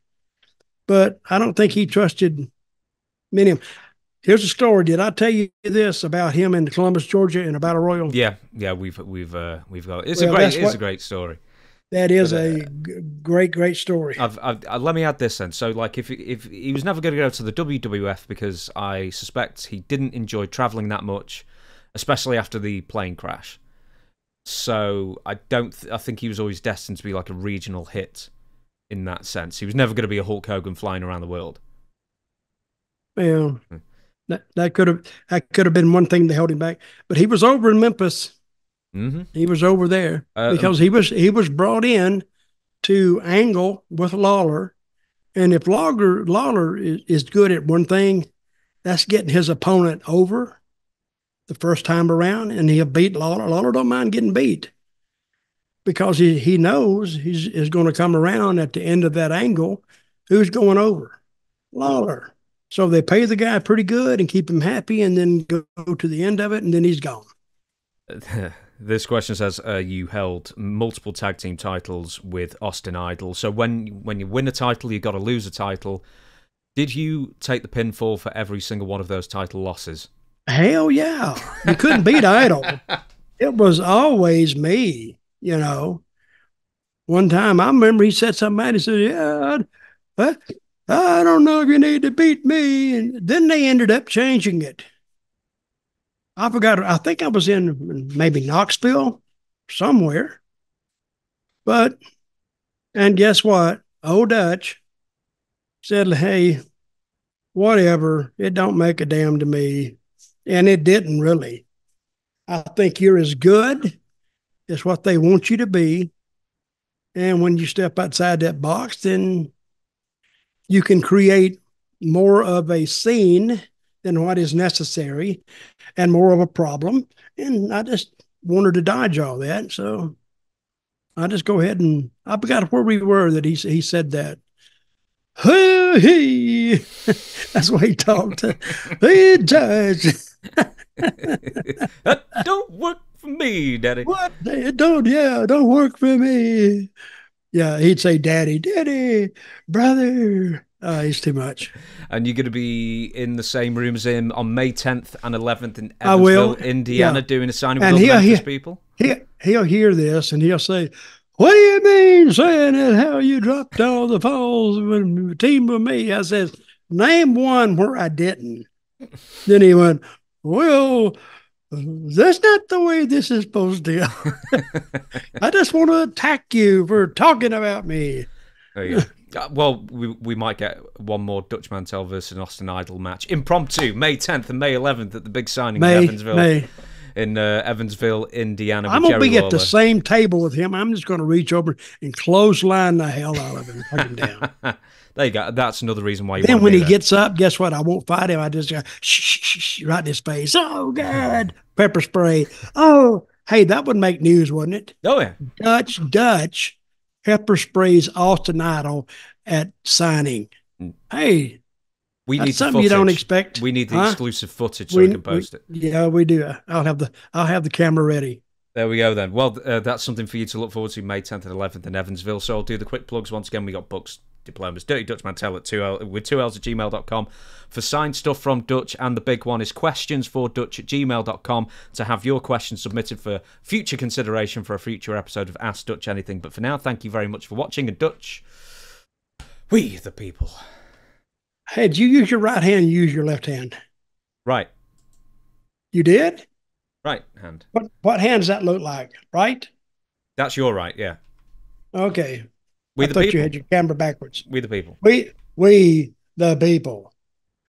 [SPEAKER 2] But I don't think he trusted many of them. Here's a story. Did I tell you this about him in Columbus, Georgia, in a battle royal?
[SPEAKER 1] Yeah, yeah, we've we've uh, we've got. It's well, a great, it's what, a great story.
[SPEAKER 2] That is but, uh, a g- great, great story.
[SPEAKER 1] I've, I've, uh, let me add this then. So, like, if if he was never going to go to the WWF because I suspect he didn't enjoy traveling that much, especially after the plane crash. So I don't. Th- I think he was always destined to be like a regional hit in that sense. He was never going to be a Hulk Hogan flying around the world.
[SPEAKER 2] Yeah, that that could have that could have been one thing that held him back. But he was over in Memphis.
[SPEAKER 1] hmm
[SPEAKER 2] He was over there
[SPEAKER 1] Uh,
[SPEAKER 2] because he was he was brought in to angle with Lawler, and if Lawler Lawler is, is good at one thing, that's getting his opponent over the first time around, and he'll beat Lawler. Lawler don't mind getting beat because he he knows he's is going to come around at the end of that angle. Who's going over? Lawler. So they pay the guy pretty good and keep him happy, and then go to the end of it, and then he's gone.
[SPEAKER 1] This question says uh, you held multiple tag team titles with Austin Idol. So when when you win a title, you got to lose a title. Did you take the pinfall for every single one of those title losses?
[SPEAKER 2] Hell yeah. You couldn't beat Idol. It was always me, you know. One time I remember he said something he said, Yeah, I, I don't know if you need to beat me. And then they ended up changing it. I forgot, I think I was in maybe Knoxville, somewhere. But, and guess what? Old Dutch said, Hey, whatever, it don't make a damn to me. And it didn't really. I think you're as good as what they want you to be. And when you step outside that box, then you can create more of a scene than what is necessary and more of a problem. And I just wanted to dodge all that. So I just go ahead and I forgot where we were that he, he said that. Hey, that's what he talked. Hey, Judge.
[SPEAKER 1] that don't work for me, Daddy.
[SPEAKER 2] What? It don't, yeah, don't work for me. Yeah, he'd say, Daddy, Daddy, brother. Uh, he's too much.
[SPEAKER 1] And you're going to be in the same room as him on May 10th and 11th in
[SPEAKER 2] I will,
[SPEAKER 1] Evansville, Indiana,
[SPEAKER 2] yeah.
[SPEAKER 1] doing a signing with
[SPEAKER 2] And he'll-
[SPEAKER 1] Memphis people.
[SPEAKER 2] He, he'll hear this and he'll say, What do you mean saying that? How you dropped all the falls when team with me? I says, Name one where I didn't. then he went, Well, that's not the way this is supposed to go. I just want to attack you for talking about me.
[SPEAKER 1] You go. Uh, well, we, we might get one more Dutch Mantell versus Austin Idol match. Impromptu, May 10th and May 11th at the big signing in Evansville.
[SPEAKER 2] May.
[SPEAKER 1] In uh, Evansville, Indiana.
[SPEAKER 2] I'm gonna be at the same table with him. I'm just gonna reach over and clothesline the hell out of him, knock him down.
[SPEAKER 1] There you go. That's another reason why you
[SPEAKER 2] then when he
[SPEAKER 1] there.
[SPEAKER 2] gets up, guess what? I won't fight him. I just go shh, shh, shh, shh, right in his face. Oh God, pepper spray. Oh, hey, that would make news, wouldn't it?
[SPEAKER 1] Oh, yeah.
[SPEAKER 2] Dutch, Dutch, pepper sprays Austin Idol at signing.
[SPEAKER 1] Mm.
[SPEAKER 2] Hey,
[SPEAKER 1] We
[SPEAKER 2] that's
[SPEAKER 1] need
[SPEAKER 2] something you don't expect.
[SPEAKER 1] We need the
[SPEAKER 2] Huh?
[SPEAKER 1] exclusive footage so we, can post it.
[SPEAKER 2] Yeah, we do. I'll have the I'll have the camera ready.
[SPEAKER 1] There we go then. Well, uh, that's something for you to look forward to May 10th and 11th in Evansville. So I'll do the quick plugs once again. We got books, diplomas, Dirty Dutch Mantell at 2L with 2Ls at gmail.com for signed stuff from Dutch. And the big one is questions for Dutch at gmail.com to have your questions submitted for future consideration for a future episode of Ask Dutch Anything. But for now, thank you very much for watching. And Dutch, we the people.
[SPEAKER 2] Hey, did you use your right hand? Use your left hand.
[SPEAKER 1] Right,
[SPEAKER 2] You did.
[SPEAKER 1] right hand.
[SPEAKER 2] What what hand does that look like? Right.
[SPEAKER 1] That's your right, yeah.
[SPEAKER 2] Okay.
[SPEAKER 1] We
[SPEAKER 2] I
[SPEAKER 1] the
[SPEAKER 2] thought
[SPEAKER 1] people.
[SPEAKER 2] you had your camera backwards.
[SPEAKER 1] We the people.
[SPEAKER 2] We we the people.